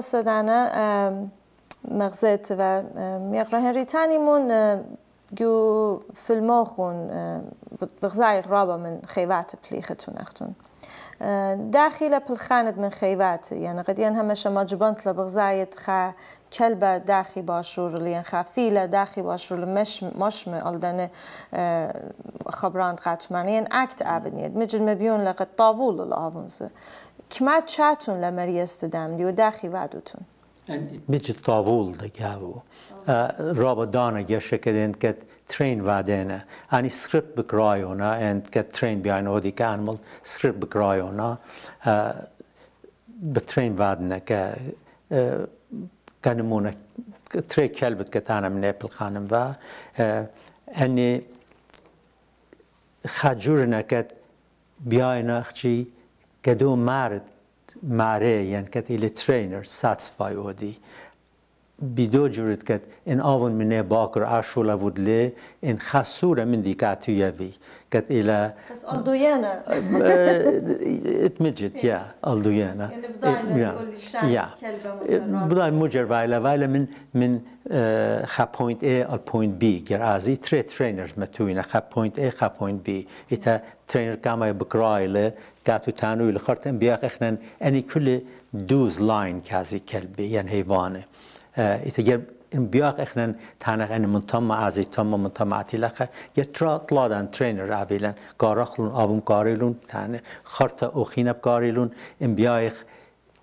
سودانه مغزت و میقرا هنری تانیمون جو فيلموخون بغزايق رابا من خيبات بليختون اختون. داخلة بالخاند من خيبات يعني قد ينهمش ما جبنت لبغزايت خا كلبة داخي باشور اللي خا فيلة داخي باشور مش مش ألدن خبران قات معنيين أكت أبنيد مجد مبيون لقد طاول الأفنز كما تشاتون لمريست دام ديو داخي بعدوتون میچ طاول دگاو رابا دانا گشه کدین کت ترین وادینا انی سکریپت بکرایونا اند کت ترین بیان اودی که انمال سکریپت بکرایونا بترین وادنا که كانمونا تري كلبت كتانا من ابل خانم و اني خاجورنا كت بياينا خشي كدو مارد ماره یعنی که ایل ترینر ساتسفای اودی بیدو جورت کت این آون منه باکر آشولا ودله این خسوره من دی کاتو یوی کت ایل بس الدویانا اتمجت یا الدویانا يعني بداية كل شان كلبة بدای مجر وایلا. وایلا من من خا پوینت ای ال پوینت بی گر ازی تری ترینرز متوینا خا پوینت ای خا پوینت بی ایتا ترینر کاما بکرایله. كاتو تانو اللي خرتن بياق اخنا اني كل دوز لاين كازي كلبي يعني حيوانه يتجر بياق اخنا تانق ان منتم عزي تم منتم عتيلخه يترا طلادن ترينر عبيلن قارخلون ابم قاريلون تانه خرطة اوخينه بقاريلون ان بياق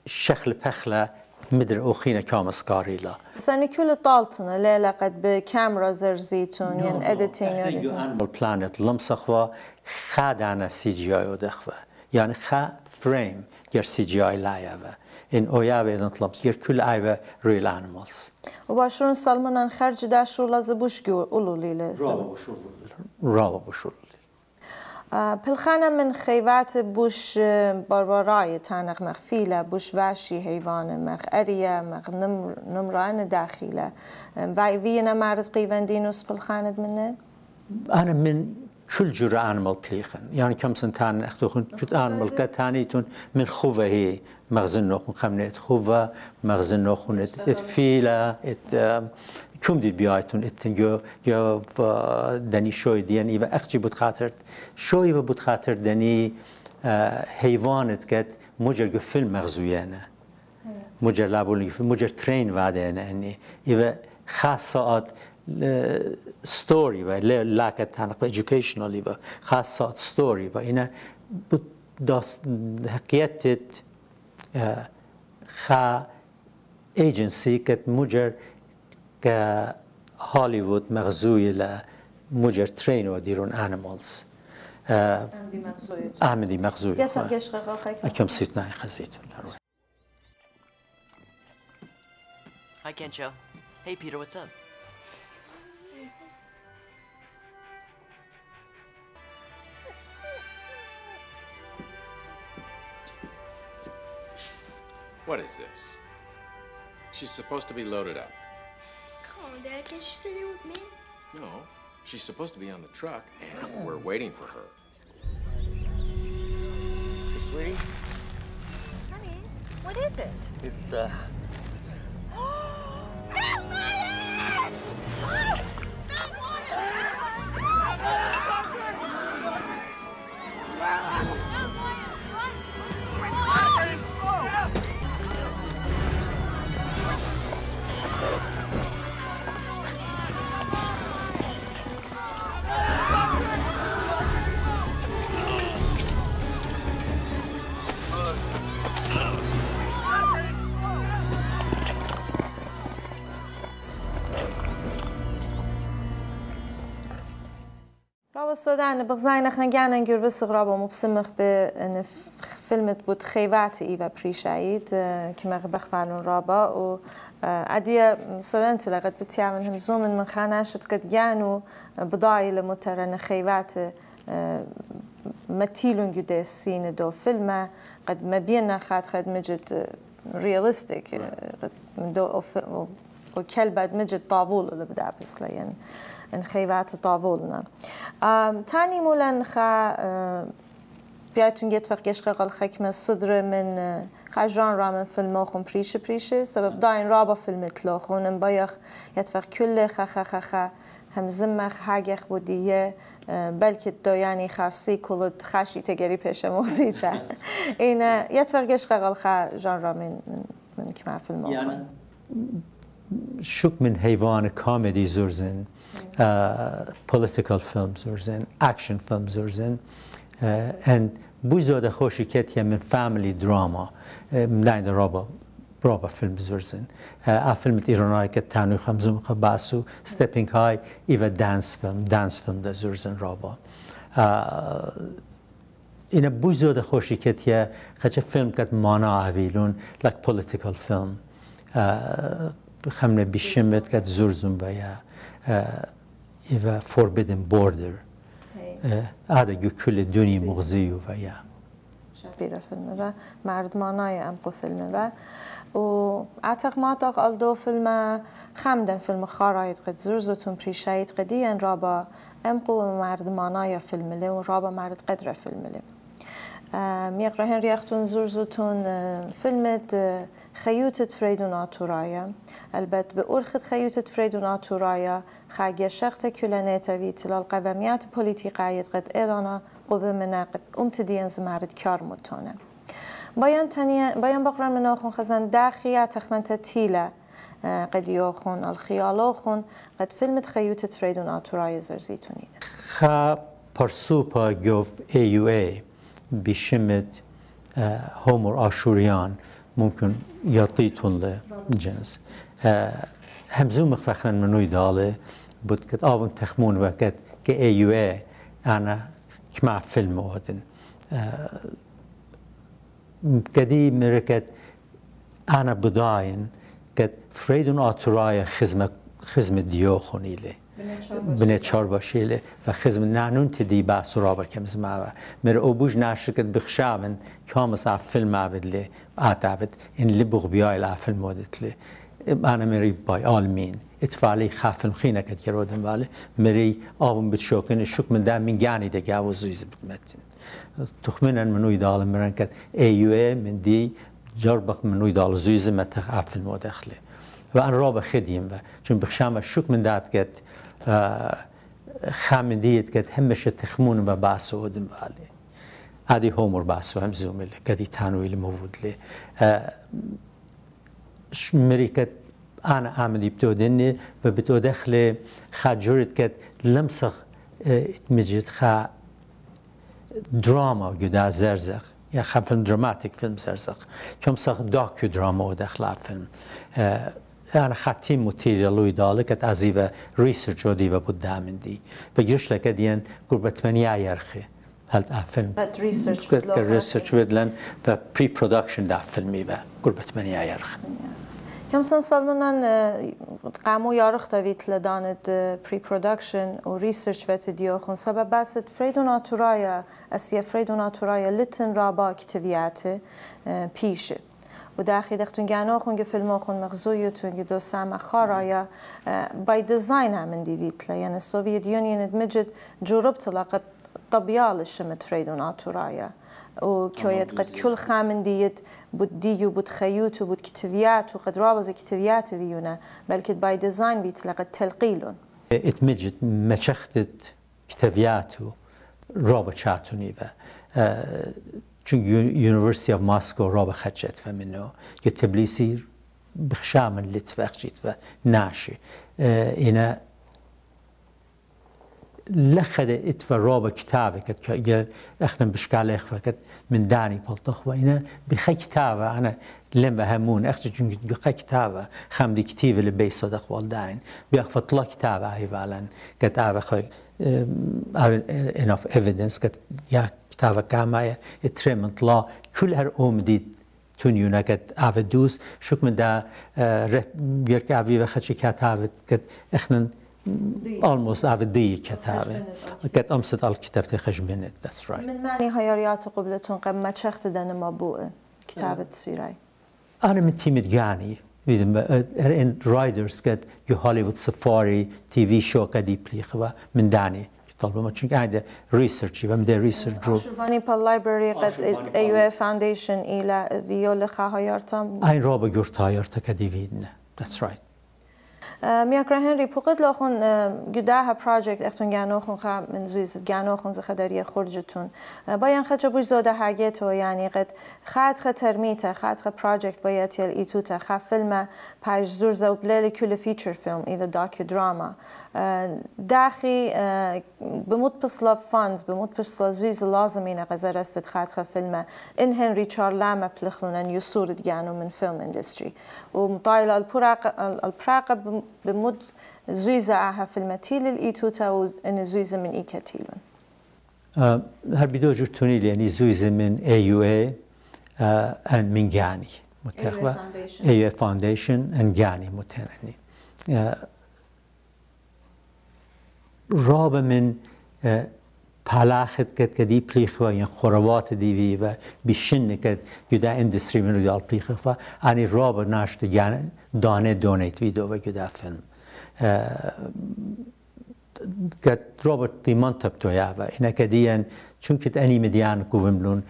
شخل پخله مدر اوخينه كامس قاريلا. سنة كل طالتنا لا لقد بكاميرا زرزيتون يعني اديتينج انيمال بلانت لمسخوا خادانا سي جي اي ودخوا يعني خا فريم ger سي جي اي in Oyave and Tlamps, your Kul Iva real animals. وباشون سلمان ان خرج دا شو لازبوش جو قولوا لي لسبب راو بشول بالخانة من خيبات بوش بربراي تانغ مغفيلة بوش واشي حيوان مغ أريا مغ نمران داخلة واي فينا معرض قيفان دينوس بالخانة منه؟ أنا من كل جرى انيمال بليخن يعني كم سنتان اختوخن جد انيمال كتانيتون من خوفة هي مغزن نوخن خمنة خوفة مغزن نوخن ات ات فيلا ات كم دي بيايتون ات جو جو دني شوي ديان ايوا اخجي بود خاطر؟ شوي ايوا بود خاطر دني حيوانت كت مجر جو فيلم مغزويانا مجر لابولي مجر ترين وعدانا اني ايوا خاصات ستوری و لاکت تنق educationally و خاصات ستوری و اینا بود داست حقیقت خا ایجنسی کت مجر که هالیوود مغزوی ل مجر ترین و دیرون انیمالز احمدی مغزوی اکم سیت نای خزیتون Hi, Kencho. Hey, Peter, what's up? What is this? She's supposed to be loaded up. Come on, Dad. Can't you stay here with me? No, she's supposed to be on the truck, and we're waiting for her. Hey, sweetie, Honey, what is it? it's uh. السودان بغزاين اخنا جانا نقول بس غرابة مبسمخ بان فيلم بود خيبات ايفا بريشايد كما بخفانون رابا و اديا السودان تلقت بتيامن هم زومن من خاناشت قد جانو بضاي لمترن خيبات متيلون جدا السين دو فيلم قد ما بينا خات خد مجد رياليستيك من دو وكلبة مجد طابول اللي بدا بس يعني ان خيبات طابولنا تاني خا بیایتون یه وقت گشق قل خکم صدر من خجان را من فیلم خون پریشه پریشه سبب داین را با فیلم تلا خونم بایخ یه وقت کل خ خ خ خ هم زمخ حاگخ بودیه بلکه دو یعنی خاصی کلت خشی تگری پیش موزیته این یه وقت گشق قل خجان را من من که فیلم خون شوك من حيوان كوميدي زورزن political films زورزن action films زورزن and بو زوده خوشی کتیه من family drama. مداین رابا رابا فیلم زورزن ا فیلم ایرانایی که تنوی خمزوم خباسو ستپینگ های ایو دانس فیلم دانس فیلم ده زورزن رابا اینا بو زوده خوشی کتیه خچه فیلم کت مانا اویلون like political film. خمنه بیشمت کت زورزن بیا ایو forbidden border هذا كل دنيا مغزي ويا شبيرة فيلم و مردمانای ام قو فیلم و. و اعتق ما داغ الدو فیلم خمدن فیلم خاراید قد زرزتون پریشاید قدی ان رابا ام قو مردمانای فیلم لی و رابا مرد قدر فیلم لی میقره هن ریختون زرزتون فیلمت خيوتة فريدو ناتورايا البت بأرخت خيوتة فريدو ناتورايا خاگه شخت كلانيتا في تلال بوليتيقايت قد إيرانا قوة منا قد امتدين زمارد كار متونه. بايان تانية بايان بقرا من آخون خزن داخية تخمنت تيلة قد يوخون الخيالوخون قد فيلم خيوتة فريدو ناتورايا زرزيتونين خا پرسوپا گوف AUA بشمت هومر ممكن یاتیتون له جنس آه، همزو مخفخنا منوی داله. بود که آه، آون تخمون وقت که ایوه أنا كما فيلم وهدن كدي مركت أنا بداين كد فريدون أترايا خزمة خزمة ديوخون إلي بنه چار باشیله و خزم نانون تدی با سرابا کم زماوا مر اوبوج ناشرکت بخشاون کامس اف فیلم عبد لی. آتابد این لبغ بیای لا فیلم ودت لی. انا مری بای آل مین. اتفالی خافلم کد کرودن واله مری آوم بتشوکن شک من دام من جانی دگا و زویز بتمتن تخمنا منو يدال مرن كت ايوه من دي جربخ منو يدال زويز متخ عفل مدخله وان رابع خديم و چون خامندیت کرد همش تخمون بە باسو باێ ئادی هۆمر باس باسو هم زومل لە کەدی تانوی موجود مەود لێ مریکت ئاە ئامدی بتۆ دێنێ بە بتۆ دەخلێ خاجورت کرد لەم سەخ خا دراما و گودا زەرزەخ یا خەفن دراماتیک فیلم سخ چۆم دراما داکو درامەوە دەخلافن آه، فيلم أنا خاتيم متيريا لوي دالك أزيفا ريسيرش وديفا بودامن دي بجيش لك ديان قربة ثمانية يرخي هل فيلم بد ريسيرش ريسيرش ودلن و بري برودكشن دا فيلمي با قربة ثمانية يرخي كم سن سالمنان قامو يارخ داويت لدانت بري برودكشن و ريسيرش وات ديوخن سبب بس فريدو ناتورايا اسيا فريدو ناتورايا لتن رابا كتبيات بيشه و داخل دختون گنا خون فیلم خون مغزویتون که دو سام خارایا باي ديزاين هم ديفيت يعني السوفيت يونيون مجد جرب تلاقت طبيعة شمت فريدون ناتورايا وكويت قد كل خامن ديت بود ديو بود خيوت وبود كتفيات وقد رابز كتفيات فيونا بل باي ديزاين بيت لقد تلقيلون اتمجد مشختت كتفياتو رابط شاتوني چون یونیورسیتی آف ماسکو را به خدشت و منو که تبلیسی بخشامن لتفخشيت و ناشي اینا لخد اتفا رابا كتابة كت اخنا بشكال اخفا كت من داني بلطخ وأنا بخي كتابة أنا لم بهمون اخش جن بخي كتابة خم دي كتيبة اللي بي صدق والداين بيخفى طلا كتابة هاي فعلا كت افا خي enough evidence كت يا كتابة كامايا اترم طلا كل هر اومدي تونيونا كت افا دوس شك من دا بيرك افي وخدش كتابة كت اخنا almost افا دي كتابة كت امسد الكتاب تخشبنت that's right. من معنی هياريات قبلتون قمة شخت دن مبوء كتابة سيراي أنا من تيمت جاني vidím, in Riders kad ju Hollywood Safari TV show kad i plichva min dani طالب ما چون عاده ريسيرش يبقى مدير ريسيرش جروب شوفاني بال لايبرري قد شوفاني اي يو فاونديشن الى فيول خواهيارتم این را هایرتا که دیویدنه that's right. میاکرهن ری پوقت لاخون گداه پروژکت اختون گانو خون خا من زویز گانو خون زخدری خرجتون آه، باین خد بوش زوده هاگه تو یعنی قد خد خد ترمیت خد خد پروژکت باید یل ایتوتا خا فیلم پاش زور زو بلیل کل فیچر فیلم ایده داکیو دراما آه، داخی آه، بموت پسلا فانز بموت بسلا زویز لازم اینه قزر استد خد خد فیلم. این هنری چارلامه پلخلونن یسورد گانو من فیلم اندستری. ومطايل البراقب بمد زويزة عها في المتيل الإيتوتا وإن زويزة من إيكاتيلون. آه هل بدو جوتوني يعني زويزة من AUA آه أن من جاني متأخوة AUA فاونديشن أن جاني متأخوة آه رابع من آه، پلاخت کد کدی پلیخ و این خوروات دیوی و بیشن کد گدا اندستری من رو دال پلیخ و انی راب ناشت گان دانه دونیت ویدو و گدا فیلم. کد رابط دیمان تب تو یا و اینا کدیان چون کد انی مدیان کوم بلون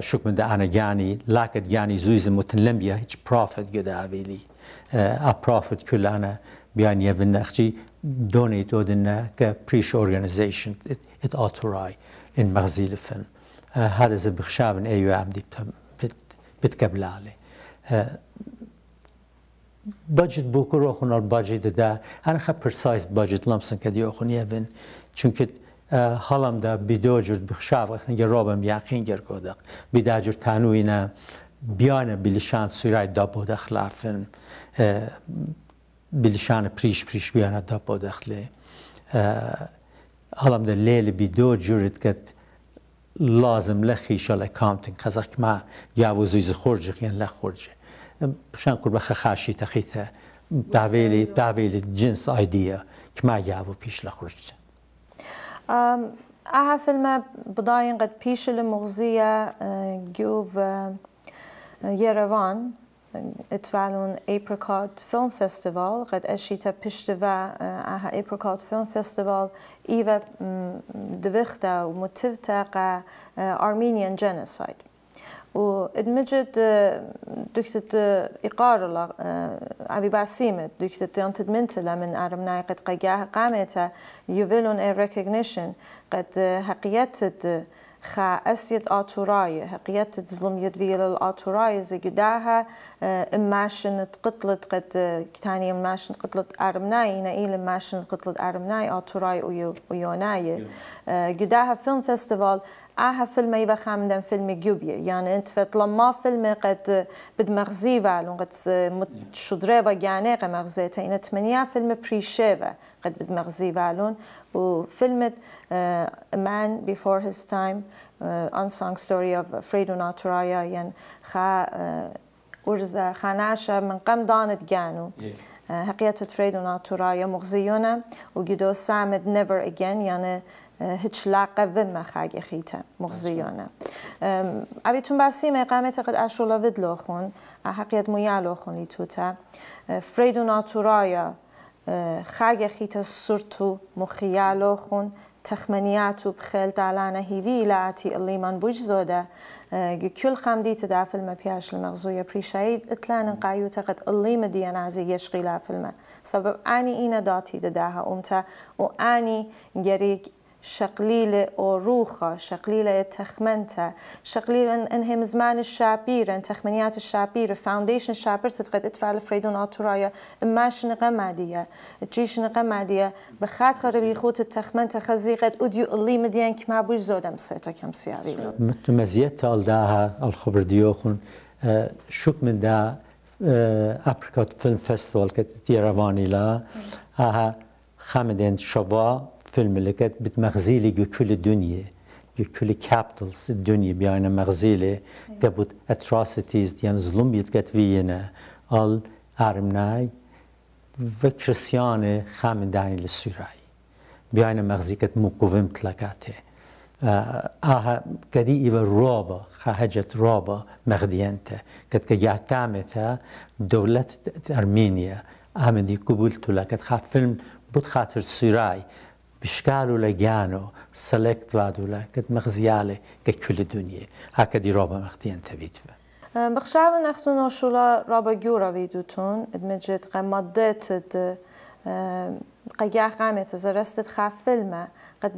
شک من انا جانی لاکت جانی زویز متنلم بیا هیچ پروفیت گدا اویلی ا پروفیت کل انا بیان یه نخچی دونیت اودن که پریش اورگانیزیشن ات آتوراي ان مغزي الفيلم هذا زي بخشاب ايو عمدي بتقبل عليه budget بوكو روخون البادجت دا. انا خب precise budget لمسن كدي اوخون يفن چونك حالم دا بدو جور بخشاب. اخنا رابم يقين گر كودق بدا جور تانوينا بيانا بلشان سورای دا بود بلشان پریش پریش بیانا دا بود اخلی حالم دا لیل بدو جورت كت لازم لخيش الاكاونتنج خزك ما ياو زيز خرج خيان لا خرج بشان كل بخ خاشي تخيته داويلي داويلي جنس ايديا كما ياو بيش لا خرج اها فيلم بضاين قد بيش المغزية جوف يرفان اتفعلون apricot فيلم فestival قد اشيتا بشتفا اها apricot فيلم فestival ايفا دوختا ومتفتا قا Armenian genocide. وادمجد دكتت إقارة لا أبي باسيمت دكتت يوم تدمنتلا من أرمناي قد قجاه يفيلون a recognition قد حقيقت خا أسيد آتوراي حقيقت ظلم يدفيل الآتوراي زي قداها إماشن قتلت قد كتاني إماشن قتلت أرمناي نايل إماشن قتلت أرمناي آتوراي ويوناي قداها فيلم فيستيفال آها فيلم يبقى خامدن فيلم جوبيا يعني أنت فت لما فيلم قد بد مغزي والون قد شدري بجاني قد مغزيتا إن تمنيا فيلم بريشيفا قد بد مغزي والون وفيلم uh, A Man Before His Time uh, Unsung Story of Fredo Naturaya يعني خا uh, أرزا خاناشا من قم دانت جانو. حقيقة فريدو ناتورايا مغزيونة. وجدو سامد never again يعني هیچ لقب ما خاگه خیته مغزیانه. اوی تون مقامت قد اشولا ود لوخون حقیقت مویا لوخون لیتوتا فریدو ناتورایا خاگه خیته سرتو مخیا لوخون تخمنياتو بخيل تعلانة هيفي لاتي اللي من بوج زودة كل خمدي تدافل ما بياش المغزوية بريشايد اتلان قايو تقد اللي مدي انا عزي يشغي لا فيلم سبب اني اينا داتي دداها امتا واني جريك شقليلة أو روخة شقليلة تخمنتا شقليلة إنهم زمان الشابير إن تخمنيات الشابير فاونديشن الشابير تتقد ادفع فريدون أطرايا إماش نغمادية تجيش نغمادية بخات خربي خوت التخمنتا خزيقة أديو اللي مديان كما بوش زودة مسيطة كم سياري مزيت داها الخبر ديوخن شوك من دا أبريكوت فيلم فيستيفال كت يرواني لا. آها خامدين شوا فيلم اللي كانت بتمغزيلي جو كل الدنيا جو كل كابيتالز الدنيا بيانا مغزيلي قبل اتروسيتيز يعني ظلم يتكت فينا. أل أرمناي وكريستيانة خامن داني للسوراي. بيانا مغزي كت مقوم تلقاته آها كدي إيوا رابا خهجة رابا مغدينته كت كجاتامتها دولة أرمينيا. أمدي قبول تلقت خا فيلم بود خاطر سوراي بشكالو لجانو سلكت وادولا قد مغزيالي كل دنيا هكذا رابا مختين تبيت بخشاون اختون اشولا رابا جورا ویدوتون. ادمجد قمادت قیاه قامت از رستت خاف فیلمه. قد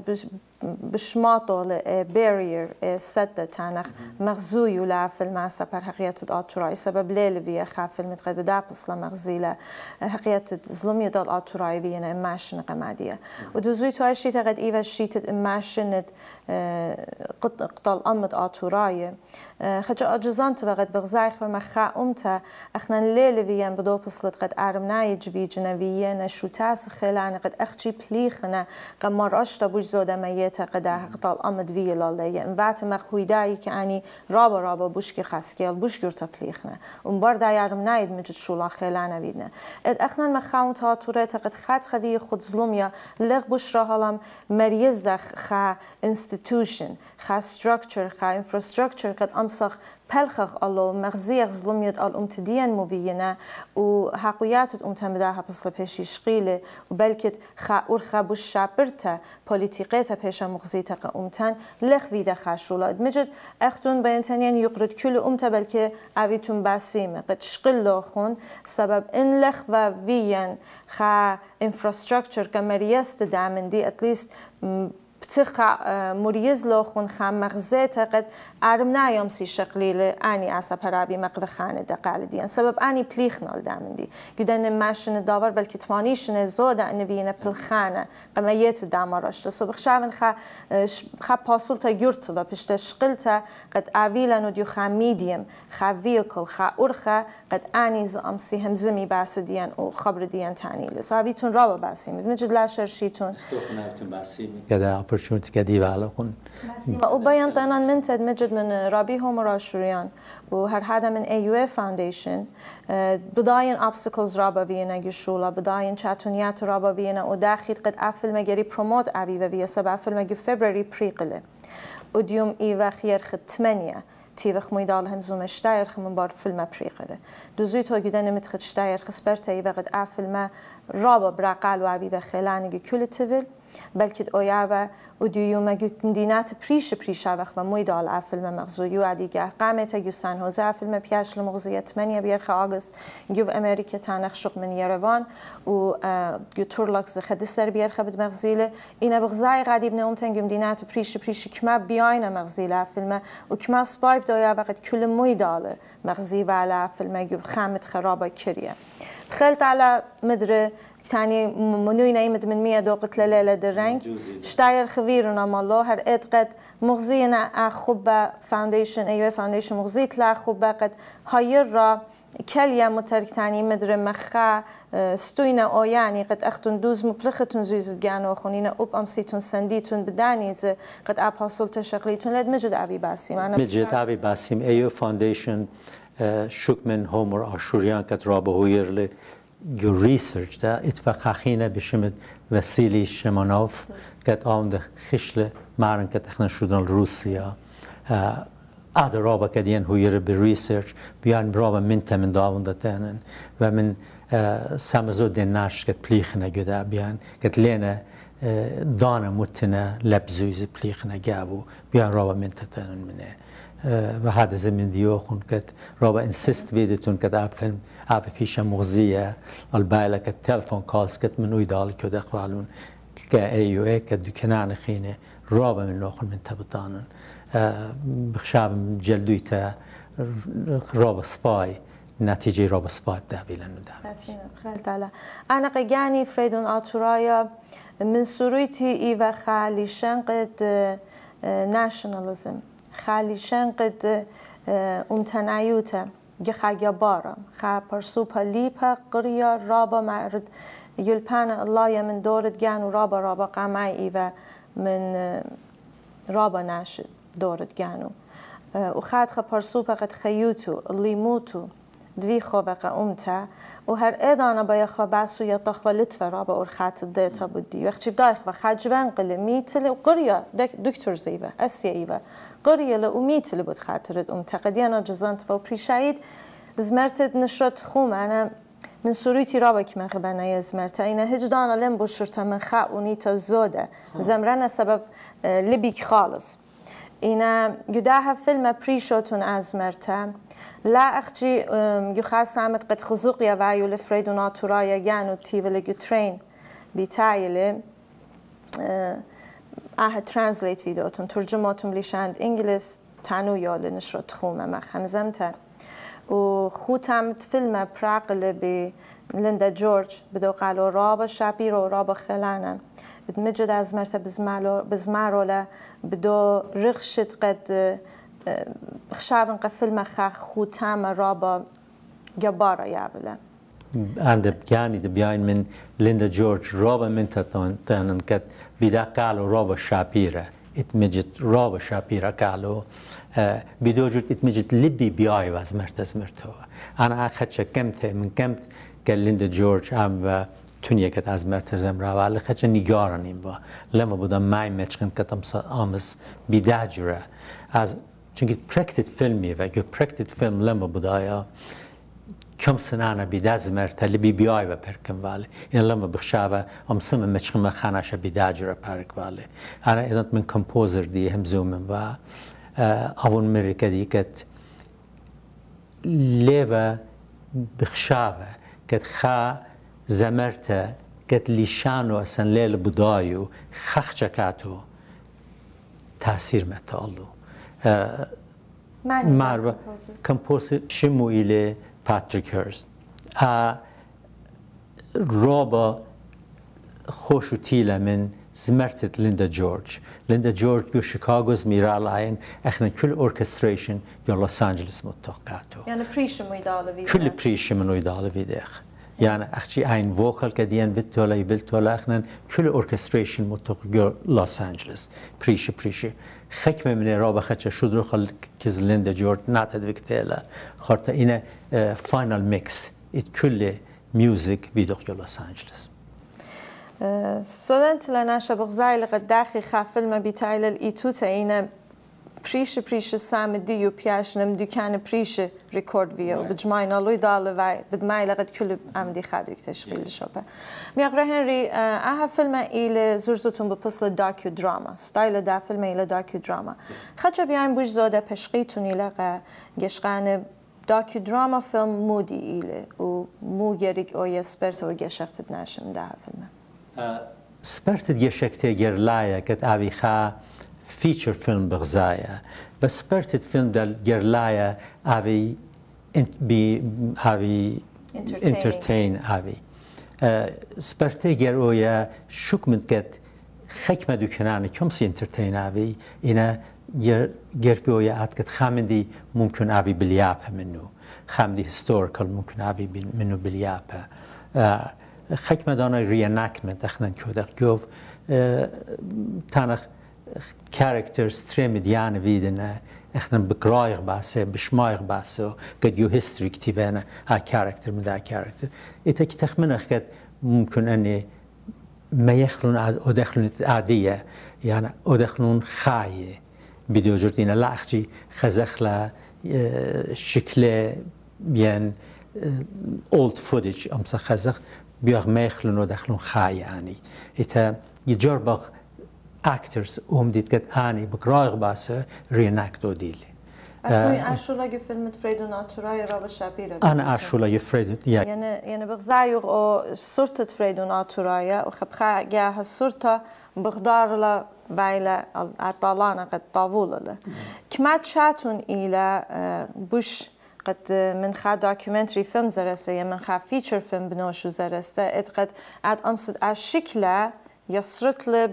بشماطل بارير آه، آه، سد تانخ مغزوي ولا في المعسة بر حقيقة الأطراي سبب ليل بيا خاف بدأ بدابس لمغزيلة آه، حقيقة الظلم يدل أطراي بينا إماشن قمادية. ودوزوي تو هالشي تغد إيفا شيت إماشن قطال أمد أطراي خجا أجزان تبغد بغزايخ بمخا أمتا. أخنا ليل بيا بدوبس قد أرمناي جبي جنبيا نشو تاس خلان قد أختي بليخنا قمر أشتا بوجزودة ميا ميت قدا قطال أمد في لاله إن بعد ما خويداي كأني رابا رابا بوشكي خاسكيل بوشكي تبليخنا ومن بار دا يارم نايد مجد شولا خيلانا بيدنا اد اخنا ما خاون تا توريت قد خات خدي خود ظلميا لغ بشرا هلم مريز خا institution خا structure خا infrastructure قد أمسخ آل امتدین مبینه و حقیقت امتمده ها پس پیشی شقیله و بلکت خاور خبوش شابرتا پولیتیقیتا پیشا مغزیتا امتن لخ ویده خاشولا مجد اختون بینتنین یقرد کل امتا بلکه اویتون باسیمه قد شقل خون سبب این لخ و وین خا infrastructure کمریست دامندی at least بتخ مريز لو خون خام مغزيت قد أرم نايوم سي شقليل أني أسا برابي مقف خانة دقال ديان سبب أني بليخ نال دامن دي يدن ماشن داور بل كتمانيشن زودة أن بينا بالخانة قميت دامارشت سو بخشاون خا خا پاسل تا يورت و پشت شقلتا قد أويلا نو ديو خا ميديم خا فيكل خا أرخا قد أني زام سي همزمي باس ديان و خبر ديان تاني لسو أبيتون رابا باسي مجد لا شرشيتون opportunity كدي بالكون وبيان طينا من تد مجد من هومرا شريان وهر هذا من AUA Foundation بداين obstacles رابا بينا جشولا بداين شاتونيات رابا بينا وداخل قد أفل مجري promote أبي وبيا سبع أفل مجي فبراير بريقلة خد ثمانية تيوخ ميدال هم زوم شتاير من بار فيلم بريقلة دوزوي تو جدنا متخد شتاير خسبرتا إيوا قد أفل ما رابا براقال وأبي بخلاني كل تفل بلکه اویا و دیو مگه مدینات پریش پریش وقت و موی دال افلم مغزوی و دیگه قامت یو سن هوزه افلم پیاش لمغزیت منی بیرخ آگست. گیو امریکا تانخ شق من یروان و گیو تورلاکس خدی سر بیرخ بد مغزیله. این بغزای قدیب نوم تنگی مدینات پریش پریش کما بیاین مغزیل افلم و کما سپایب کل موی داله مغزی و على فيلم گیو خامت خرابه کریه. خلت على مدري ثاني منوي نايمد من مية دوقت ليلة درنج شتاير خبيرنا مالله هر اد قد مغزينا اخوبة فاونديشن ايوه فاونديشن مغزيت لا اخوبة قد هاير را كليا مترك تاني مدر مخا ستوينا او يعني قد اختون دوز مبلختون زويز جانو خونينا اوب امسيتون سنديتون بدانيز قد اب حصل تشغليتون لد مجد باسيم انا مجد ابي باسيم ايو فاونديشن شكمن هومر اشوريان كت رابه هويرلي جو ریسرچ دا. اتفاق خینه بشمد وسیلی شمانوف کت آن ده خشل مارن کت اخنا شدن روسیا. Ada roba kadiyen hu yeri bir research biyan من min temin davunda tenen ve min سامزو دناش كت بليخنا جدا بيان كت لينا آه، دانا متنا لبزويز بليخنا جابو بيان رابا من تتنن منه. آه، وهذا زمن ديوخن كت رابا انسست بيدتون كت عفن عفن فيشا مغزية البايلة كت تلفون كالس كت منو يدال كت اخوالون كا ايو اي كت دكنان خينه رابا من نوخن من تبطانن بخشاب جلدويتا رابا سباي نتیجه رابا سباي دابيلا ندام خیلی تعالی انا قیانی فریدون آتورایا من سرويتي ايوا خالي شنقد ناشناليزم خاليشان قد امتنعيوتا جخا بارا خا برسوبا ليبا قرية رابا معرض يلبان الله من دورت جان ورابا رابا قامعي إيفا من رابا ناشد دورت جانو وخاد خا برسوبا قد خيوتو اللي موتو دوی خوابق امتا و هر ادانا با یخوا بسو یا تخوا لتفا با اور خات دیتا بودی. وقت چیب دایخ و خجبن قلی میتل و قریا دکتر زیبه اسیا ایوه. قرية لأميت بود خاطرت أم تقدي أنا جزانت و پریشاید زمرتد نشرت خوم. أنا من سوریتی رابا که من خبنا يزمرتا اینا هجدان لم بشرتا من خاوني تزوده زمرنا سبب آه، لبيك خالص. اینا جداها فيلم بريشوتون أزمرتا لا أختي يخاص عمد قد خزوق يا وايو لفريدو ناتورايا جانو تيفل جترين بيتايلي اه ترانسليت فيديوتون ترجماتهم ليشاند انجلس تانو يا لنشرت خومه خمزمتا و خوتم فيلم براقل ب ليندا جورج بدو قالوا رابا شابيرو رابا خلانه. مجد از مرتا بزمارولا بدو رخشت قد اه، خشابن قد فيلم خا خوتام رابا جبارة يابلا عند بجاني دبيان من ليندا جورج رابا من تتون تانن كت بدا قالوا رابا شابيرا اتمجت رابا شابيرا قالوا آه، بدو جد اتمجت لبي بياي واز مرتز مرتوا انا اخدش كمت من كمت قال ليندا جورج ام و تونیه که از مرتزم را ولی خچ نگارانیم با. لما بودم مای مچکن کتم سا آمس بیداجره از چونکه پرکتت فیلمی و که پرکتت فیلم لما بودایا كم سنانا بداز مرتل بي بياي وبركم والي إن لما بخشاوة أم سم مچخم ما خاناشا بداجرة بارك والي أنا إذا من كومبوزر دي هم زومن و أول مريكا دي كت ليفا بخشاوة كت خا زمرتا كت ليشانو أسن ليل بدايو خخشكاتو تأثير متالو معنی مارو کمپوز شمو ایله پاتریک هرست. رابا خوشو تیلا من زمرتت ليندا جورج. ليندا جورج يو شيكاغوز ميرالاين احنا كل اوركستريشن يو لوس انجلس متوقعتو يعني بريشم ويداله فيديو كل بريش من ويدال فيديخ يعني اخشي اين فوكال كديان بتولا يبلتولا احنا كل اوركستريشن متوقع لوس انجلس بريش بريش خكمه من رابع خدش شدرو خل كز ليندا جورج نعتد فيكتيلا خارتا اينا فاينل ميكس ات كل ميوزك بيدوق لوس انجلس سودنت لناشا بغزاي لقد داخي خا فيلم بيتايل الإيتوتا بريش بريش سام ديو بياش نم دكان بريش ريكورد فيو بجمعنا لوي دال واي بدماي لقد كل ام دي خادو تشغيل شوبه ميغرا هنري اها فيلم إلى زرزتون بپسل داكيو دراما ستايل دا فيلم إلى داكيو دراما خدشا بيان بوش زاده پشقيتون إلى گشقان داكيو دراما فيلم مودي إلى و مو گريك او يسبرت و گشقت ناشم ده فيلم سپرتت گشکته گر لایه کت اوی خا فيتشر فيلم بغزايا بس برتت فيلم دال جرلايا أبي بي أبي انترتين أبي سبرتي جرويا شك من كت خكمة دكانان كم سي انترتين أبي إنا جرجويا أتكت خامدي ممكن أبي بليابة منه خامدي هيستوريكال ممكن أبي منه بليابة آه، خكمة دانا ريناكمنت أخنا كودك جوف. آه، تانخ كاركتر ستريم ديانا فيدنا احنا بقرايغ باسه بشمايغ باسه قد يو هيستوري كتيفانا ها كاركتر من ذا كاركتر اذا كتخ منخ قد ممكن اني ما يخلون عاد ادخلون عاديه يعني ادخلون خايه بدو جرتينا لا اخشي خزخلا شكله يعني اولد فودج امسا خزخ بيغ ما يخلون ودخلون خايه يعني اذا يجربغ اكترز هم ديت كت اني بقرايغ باسه ريناكتو ديلي أخوي أشو لقي فيلم فريدو ناتوراي رابا شابيرا انا اشولا يفريد يعني يعني يعني بغزايو او صورة فريدو ناتورايا وخبخا جاها الصورة بغدار لا بايلة عطالانا قد طاولة له كما تشاتون إلى آه، بوش قد من خا دوكيومنتري فيلم زرسته يا من خا فيتشر فيلم بنوشو زرسته ات قد اد امسد الشكلة يسرت له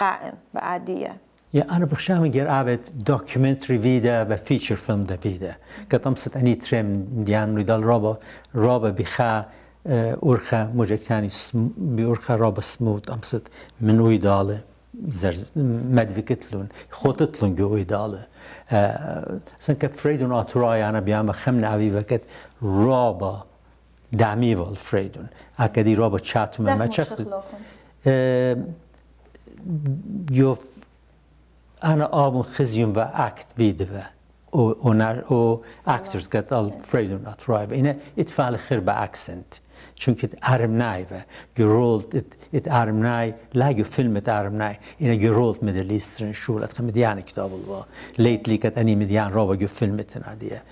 بقائم بعادية يا انا بخشام جر عبد دوكيومنتري فيدا و فيتشر فيلم دا فيدا كتمست اني ترم ديان ريدال رابا رابا اه، اورخا موجكتاني بأورخا رابا سموت امست من ويداله زرز مدفكتلون خوتتلون جو ويداله سن كفريدون اتوراي انا بيام خمن عبي وكت رابا دعمي والفريدون اكدي رابا تشاتو ما دخل چخت مشخلوكم. يوف انا آبون خزيون و اكت فيدوا و نر و اکترز قد الفريدون اترايب إنا اتفال خير باكسنت چونکه ارم نای و گرولد ات ارم نای لا جو فيلم ات ارم نای. اینا گرولد مدل ایسترن شول ات خمدیان کتاب الوا لیت لیکت اني مدیان رابا جو فيلم تنادیه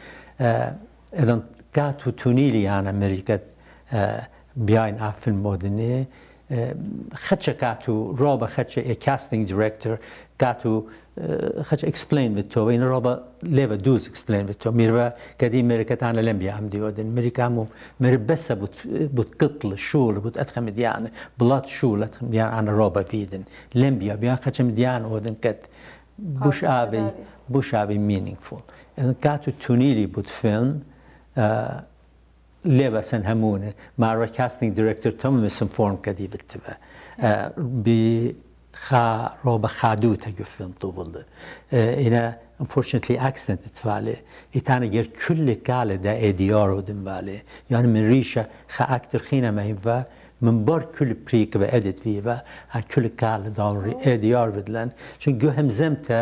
اذن قاتو تونيلي انا امريكا بیاین اف فیلم خەچە کات و ڕۆبە خەچە ئێکاستنگ دیرێکتر کات و خەچ ئەکسپلین بێت تۆ بین ڕۆبە لێوە دووز ئەکسپلین بێت تۆ میرە کەدی مرەکەتانە لەم بیام دیوەدن مریکام میره بس بود بود قتل شول بود ئەتخەمە دیانە بلات شول دیان ئانە ڕۆبە دیدن لەم بیا بیا خەچم دیان ئۆدن کەت بش بوش آبی ئابی مینینگفۆل کات و تونیلی بوت فێن لێبە سن هەمونە ماڕە کاستنگ دیرکتر تۆم مسم فۆرم کەدی بتبە بی ڕۆ بە خادوو تو بڵدە ئینە unfortunately accent tvale itana ger kulle kale da ediar odin vale yani min risha kha akter khina mai va min bar kulle prik ve edit vi va ha kulle kale da ediar vidlen chun go hem zemte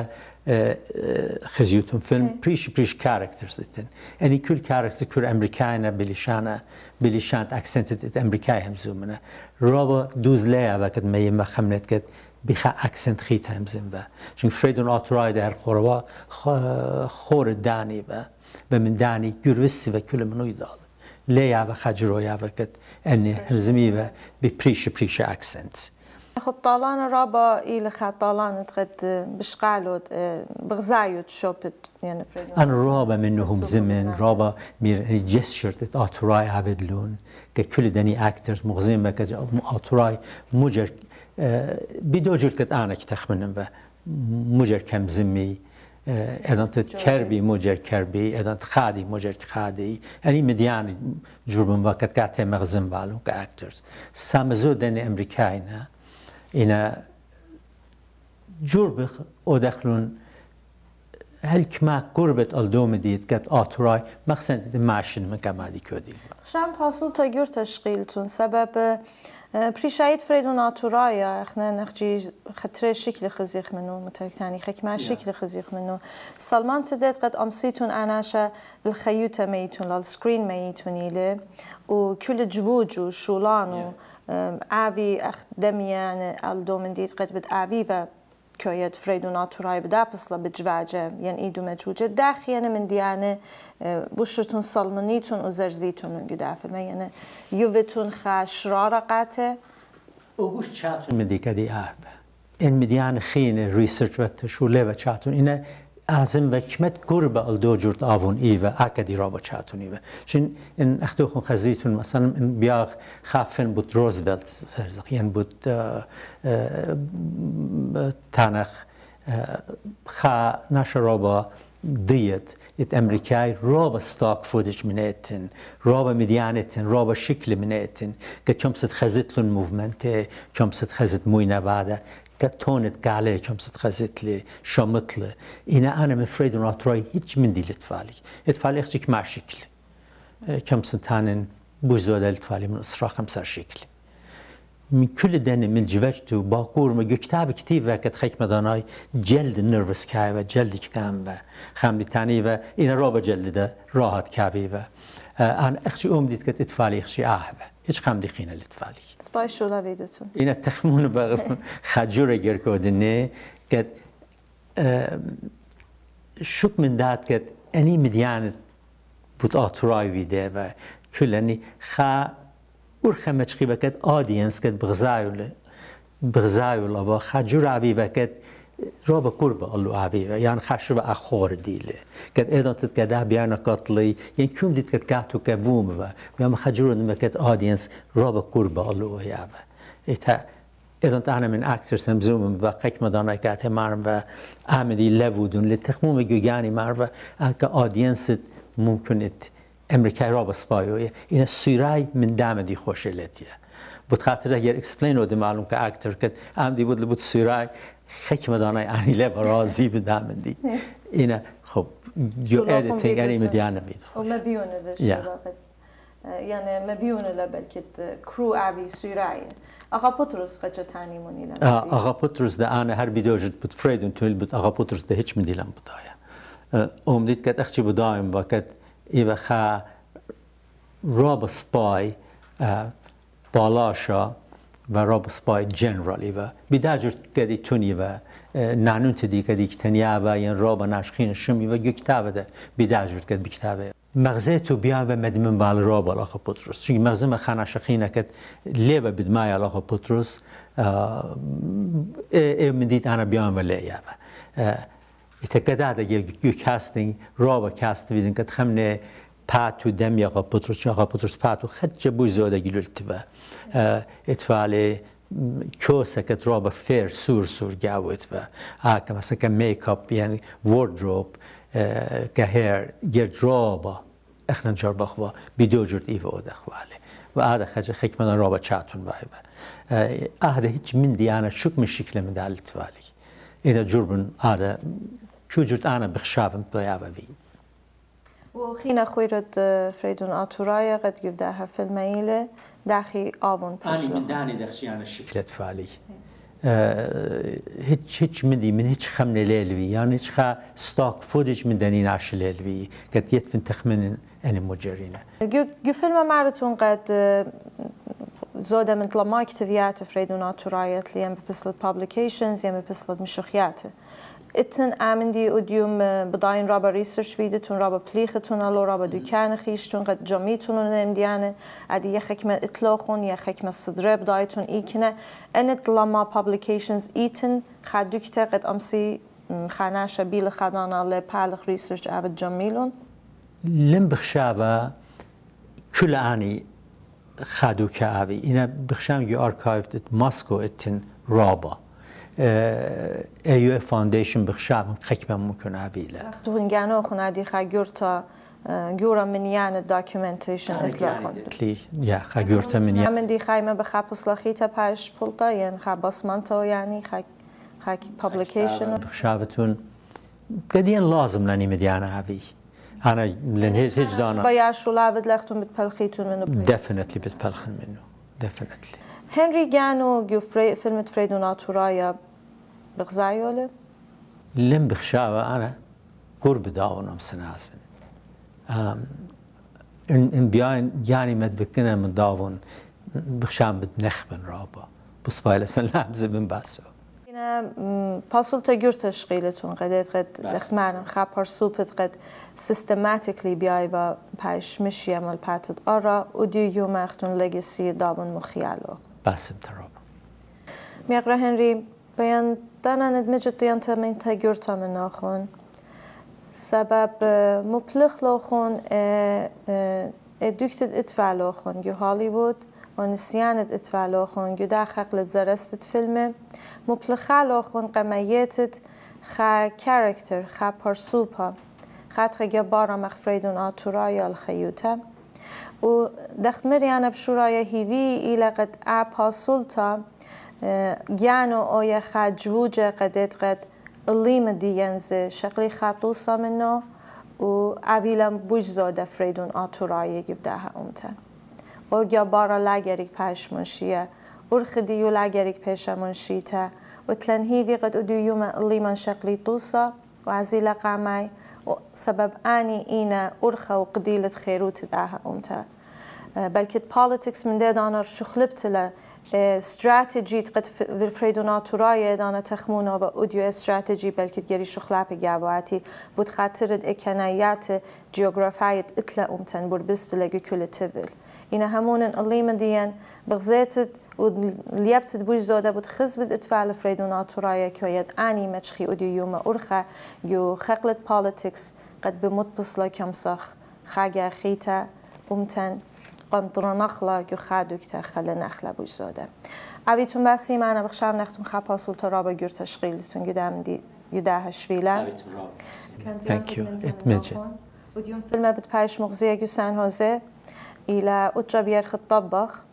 خزيوتهم فيلم بريش بريش كاركترز اني كل كاركتر كل امريكانا بليشانا بليشانت اكسنتد امريكاي هم زومنا رابا دوز ليا وقت ما يما خمنت كد بخا اكسنت خيت هم زين با چون فريدون اتراي در خوروا خور داني با بمن داني جروسي و كل منو يدال ليا و خجرويا وقت اني همزمي و ببريش بريش اكسنتس خب طالان رابا إلى خا طالان تقد بشقالود بغزايود شوبت يعني أنا رابا منهم زمن رابا مير جيستشرت آتوراي عبدلون ككل دني أكترز مغزين بك آتوراي مجر بدو جر كت أنا كتخمنم و مجر كم زمي ادان تت کربی مجر کربی ادان خادی مجر خادی. یعنی مدیان جربن وقت قاعد مغزن بالون كاكترز سامزو دن امريكاي نه. اینا جور بخ او دخلون. هل كما قربت الدوم ديت قد آتوراي مخصن ماشن من كما دي كودي شام پاسل تا گور تشغيلتون سبب پریشاید فریدون آتورایا اخنا نخجي خطره شكل خزيخ منو متركتاني خك ما شكل خزيخ منو. سلمان تدت قد أمسيتون أناشا الخيوتة ميتون للسكرين ميتون إلي وكل جبوج وشولان ئاوی ئەخدەمیان ئەلدۆ من دیت قەت بت ئاوی بە کۆیەت فرید و ناتورای بدا پسڵە بجواجە یان ئیدومە جوجە داخیانە من دیانە بشتون سەڵمنیتون و زەرزیتون من گودافرمە یەنە یوڤتون خاشرارە قاتە وش چاتون من دیکە دی ئاب. این مدیان خینە ریسرچ وەتە شو لێوە چاتون اینە ئازم بەکمت گور بە ئەلدۆ جورت ئاون ئیوە ئاکەدی ڕۆ بە چاتونیوە چین ئین ئەختۆخون خەزیتون مەسەن بیاغ خافن بوت ڕۆزبلت سەرزەقیان بوت تانەخ خا ناشەڕۆ بە ديت ات امريكاي روبا ستوك فودج منيتن روبا مديانتن روبا شكل منيتن كم ست خزت لون موفمنت كم ست خزت موي نفادا كتونت قالي كم ستخزت لي شمطلة إنا أنا مفريد إنه أتراي هيك من دي لتفالي اتفالي اختك مع شكل كم سنتانن بوزودة لتفالي من إسراء خمسة شكل من كل دني من جوجتو باقور ما كتاب كتير وقت خيك مداناي جلد نرفس كاي و جلد كام و خمدي تاني و إنا رابا جلد راحت كاوي و أنا أختي أم ديت كت اتفالي اختي آهبه هیچ خم دیخینه لتفالی سپای شولا ویدتون اینا تخمون با خجور گر کودنه که شک من داد که انی مدیان بود آتورای ویده و کلنی خا ور خمچقی بکت آدینس کت بغزایول بغزایول و خجور عوی بکت رابا قرب الله عبيه يعني خشب أخور ديله كد إذا تتكده بيانا قتلي يعني كم ديت كد كاتو كفوم و. بياما خجرون ما كد آدينس رابا قرب الله يعبا إتا إذا أنا من أكتر سمزوم و قيك مدانا كاته مارم و عمدي لفودون لتخموم جوجاني مارم و. أنك آدينس ممكن ات أمريكا رابا سبايو إن السيراي من دام دي خوشلتيه بود خاطر اگر اکسپلین رو معلوم که اکتر کد ام دی بود لبود سیرای خیلی مدانای انیله و راضی بدم دی اینه. خب جو ادیتینگ انی مدیانه مید و مبیونه داشت يعني مبيون لبلكت كرو عبي سيراي اغا بطرس قد تاني موني لما اغا بطرس ده انا هر بيدوجت بت فريدون تول بت اغا بطرس ده هيك مدي لم بدايه اومدید که اخچی بدایم با که ایوه خا راب سپای بالاشا و راب سپای جنرالی و بیدا جور کدی تونی و نانون تدی کدی کتنیا و ین راب ناشخین شمی و گو کتابه ده بیدا جور کد بی کتابه. مغزه تو بیا و مدمن بال راب علاقه پتروس. چون مغزه ما خانه شخینه کد لیو بدمای علاقه پتروس ای من انا بیان و لیه يتكداد يو كاستنج روبا كاست فيدن كت خمنه باتو دم يغا بطرس يغا بطرس باتو خد جبو زودا جلو التبا اتفالي كوسا كت روبا فير سور سور جاو اتفا هاكا مثلا كميك اب يعني وردروب كهير جرد روبا اخنا جرب اخوا بدو جرد ايفا ود اخوالي وهذا خج خيك من روبا چاتون بايبا هذا هيك من ديانا شك من شكل من دال التوالي إلى جرب هذا چوجورت انا بخشافم بيابا وخينا خويرد فريدون آتورايا قد يبدأها في الميلة من داني دخشي أنا شكلت فالي هیچ هیچ مدی من هیچ خم لیلوی يعني هیچ خا ستاك فودج من دني ناش لیلوی قد يتفن تخمن أنا مجرينا جو فيلم مارتون قد زودا من كتفيات فريدون آتورايا اللي يم بسلت publications يم بسلت مشوخياته اتن امندی اودیوم بداین رابا ریسرچ ویدتون رابا پلیختون الو رابا دوکان خیشتون قد جامیتون رو نمدیانه ادی یه خکم اطلاقون یه خکم صدره بدایتون ایکنه انت لما پابلیکیشنز ایتن خدوکته قد امسی خانه شبیل خدانا لی پالخ ریسرچ عبد جامیلون لم بخشاوه كل آني خادو كأبي إنا بخشام يو أركايفت ماسكو اتن رابا ایو فاندیشن بخشاب خکم ممکن عبیله. تو هنگانو خونادی خاگورتا گورا منیان داکیومنتیشن اطلاقا لی یا خاگورتا منیان من دی خایمه بخا پسلخیتا پاش پولتا یعنی خا بسمانتا یعنی خا خا پابلیکیشن بخشابتون قديان لازم لاني مديانا هذه انا لان هيج دانا. بيا شو لابد لختم بتبلخيتون منه ديفينتلي بتبلخن منه هنري جانو جو فري فيلم فريدو ناتورايا بغزايوله لم بخشاوة أنا قرب داونم سناسن ان بيان جاني مدبكنا من داون بخشام بتنخبن رابا. بس بايلا سن لامزه من باسو پاسل تا گور تشغیلتون قد قد دخمانم خب پر سوپت قد سیستماتیکلی بیای و پیش میشی عمل پاتت. آرا و دیو یوم اختون لگسی دابون مخیالو. باسم ترابا میقرا هنری بیان دانا ندمجت دیان تا من تا گور تا من ناخون سبب مپلخ لوخون دوكتت اتفع لوخون جو هوليوود ونسيانت اتفع لوخون جو دا خقل زرستت فيلم مپلخا لوخون قميتت خا كاركتر خا پرسوبا خاطر جا بارا مخفريدون آتورايا الخيوتا و دخت مريانا بشورايا هيوي إلى قد سلطة جانو آیا خجوج قدت قد اللیم دیگنز شکلی خطوسا منو و اویلم بوج زاده فریدون آتورایی گفته اونتا و گیا بارا لگریک پش منشیه ارخ دیو لگریک پیش منشیته و تلنهیوی قد ادیوم اللیم شکلی توسا و ازیل قمای و سبب آني إنا أرخى وقبيلة خيروت داها أمتا. بلكت politics من ده دانا شخلبت له استراتيجي قد ويلفريدو ناتوراي دانا تخمونا با اوديو استراتيجي بلكي گري شخلا به گباتي بود خاطر اکنيات جيوغرافيت اتلا امتن. بر بستلگي كل تبل. اینا همون اللي ديان بغزيت وليبت بوش زودا بود خزبت اتفال فريدو ناتوراي كويد اني مچخي اوديو يوما ارخا جو خقلت politics قد بموت بصلا كمسخ خاگا خيتا امتن قنطر نخلا جو خادوك تخل نخلا بوش زاده اویتون بسی من بخشم نختم خب حاصل تا رابا گیر تشغیلتون گدام دی یده هشویلا Thank you. It مجد. وديوم فيلم بتبايش مغزية جو سان هوزي إلى Utrecht خطبخ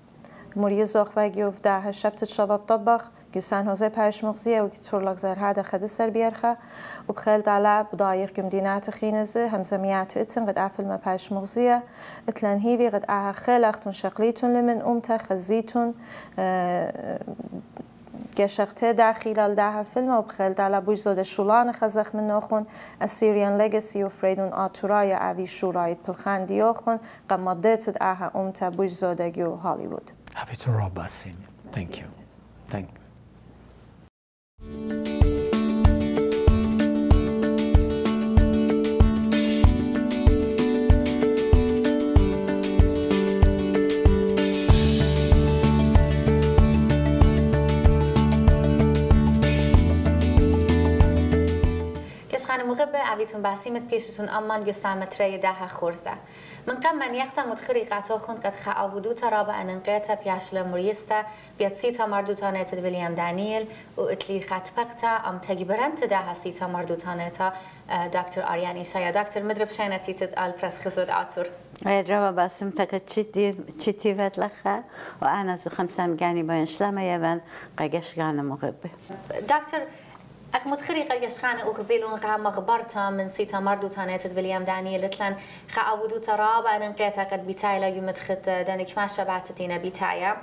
موریه مريز گیوف ده هشبت الشباب طبخ گی سن هزه پش مغزیه و گی تورلاک زرها ده خده سر بیرخه و بخیل داله بدایق گم دینات هم همزمیات اتن قد آفل ما پش مغزیه اتلان هیوی قد آها خیل آختون شقلیتون لمن امتا خزیتون آه، گشقته در خلال ده فیلم و بخل در لبوش زود شولان خزخ من نخون اسیریان لگسی و فریدون آتورای اوی شورایت پلخندی آخون قمادت اه ام تبوش زودگی و هالیوود Happy to Rob Basim. Thank you. Thank. كشخانة مغبة عبيتون باسيمة بيشتون أمان يسامة ري داها خورزة من قم من يقتا مدخري قاتوخن قد خا أودو ترابا أن انقيتا بياشلا مريستا بيت سيتا مردوتانيتا ويليام دانييل وإتلي خات بقتا أم تجبرم تداها سيتا مردوتانيتا دكتور آرياني شايا دكتور مدرب شاينا تيتت برس خزود آتور. ويدروا باسم تشتي تشتي فات لخا وأنا خمسة مجاني بين شلما يبان قاقش كان مغبة دكتور أك متخري قيش خانة أغزيلون غا مغبرتا من سيتا مردو تانيت فيليام دانييل لتلان خا أودو ترابا أن انقيتا قد بيتاي لا يمدخت دانك ما شبعتتينا بيتايا.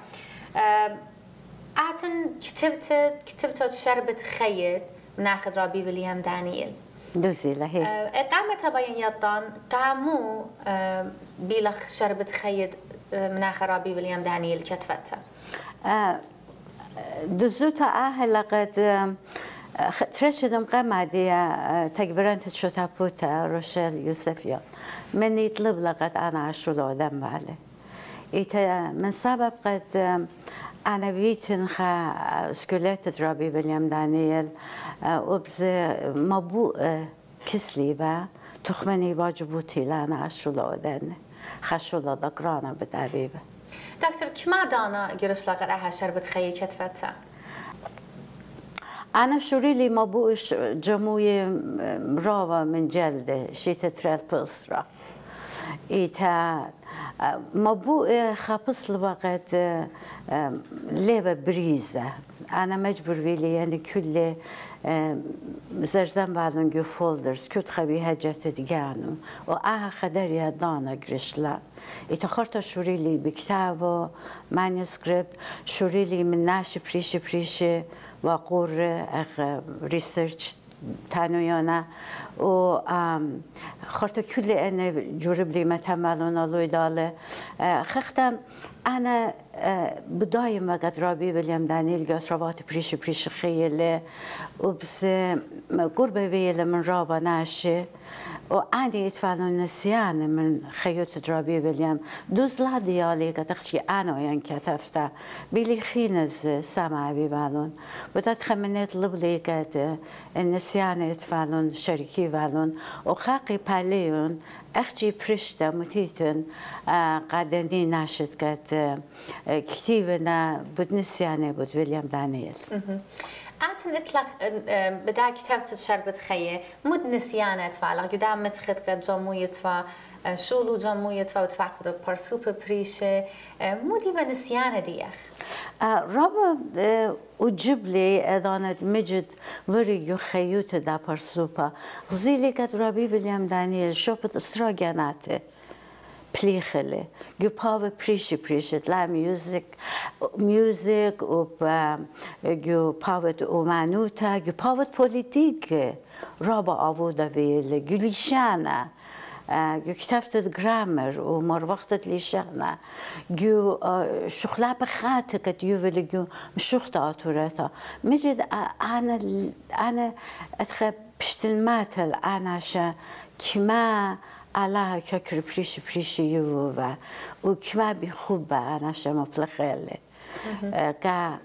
آتن كتبت كتبت شربت خيط ناخذ رابي فيليام دانييل دوزي لهي قامت بين يطان قامو آه، بيلخ شربت خيط مناخ رابي فيليام دانييل كتفتها دزوتا أهل قد ترشدم قمادي تكبران تشوتا بوتا روشيل يوسفيا من يطلب لقد أنا عشر دم بالي إيتا من سبب قد أنا بيتن خا سكولات رابي بليام دانييل وبز مبو كسلي با تخمني باجبوتي لأنا عشر دن خشولا دقرانا بدابيبه دكتور كما دانا جرش لقد أها شربت خيط كتفتها أنا شوري لي ما بوش جموية راوة من جلدة شيت تريل بسرة إيتا ما بو خبص الوقت ليبة بريزة أنا مجبور بيلي يعني كل زرزن بعدن جو فولدرز كنت خبي هجت دجانو وآها خدر يا دانا قرشلا اتخرت شوري لي بكتابه مانuscript شوري لي من ناش بريش اخ ريسيرش تانويانا و خرت كل أنا جرب لي متملون لوي داله. خختم أنا بداية ما قد رابي بليام دانيل قد روات بريش بريش خيلة وبس قربة بيلة من رابا ناشي وأنا يتفعلون نسيان من خيوط درابي بليام دوز لا ديالي قد أخشي أنا يعني كتفتا بيلي خينز سمع بيبالون بدأت خمنت لبلي قد النسيان يتفعلون شركي بالون وخاقي باليون أختي برشتا متيتن قادني ناشد قد كتيبنا بود نسيانة بود ويليام دانييل آتن اطلق بدا كتابة شربت خيه مد نسيانة فعلا قدام متخد قد جموية فا شولو جموية فا وتفاق بدا برسوب بريشة مودي بنسيانة ديخ رابا وجب لي دانت مجد وري يو خيوت دا برسوبا غزيلي قد رابي ويليام دانييل شوبت استراغاناته بليخلي جو باو بريشي بريشي لا ميوزك ميوزك و جو باوت اومانوتا جو باوت بوليتيك رابا آوودا ويل جو ليشانا جو كتابت جرامر ومر وقت ليشانا جو شخلا بخاتك جو ويل جو مشوخت آتورتا مجد أنا أنا أتخب بشتلماتل أنا شا كما الله ككر بريش بريش يو و وكما بخوب أنا شما بلخيلة كا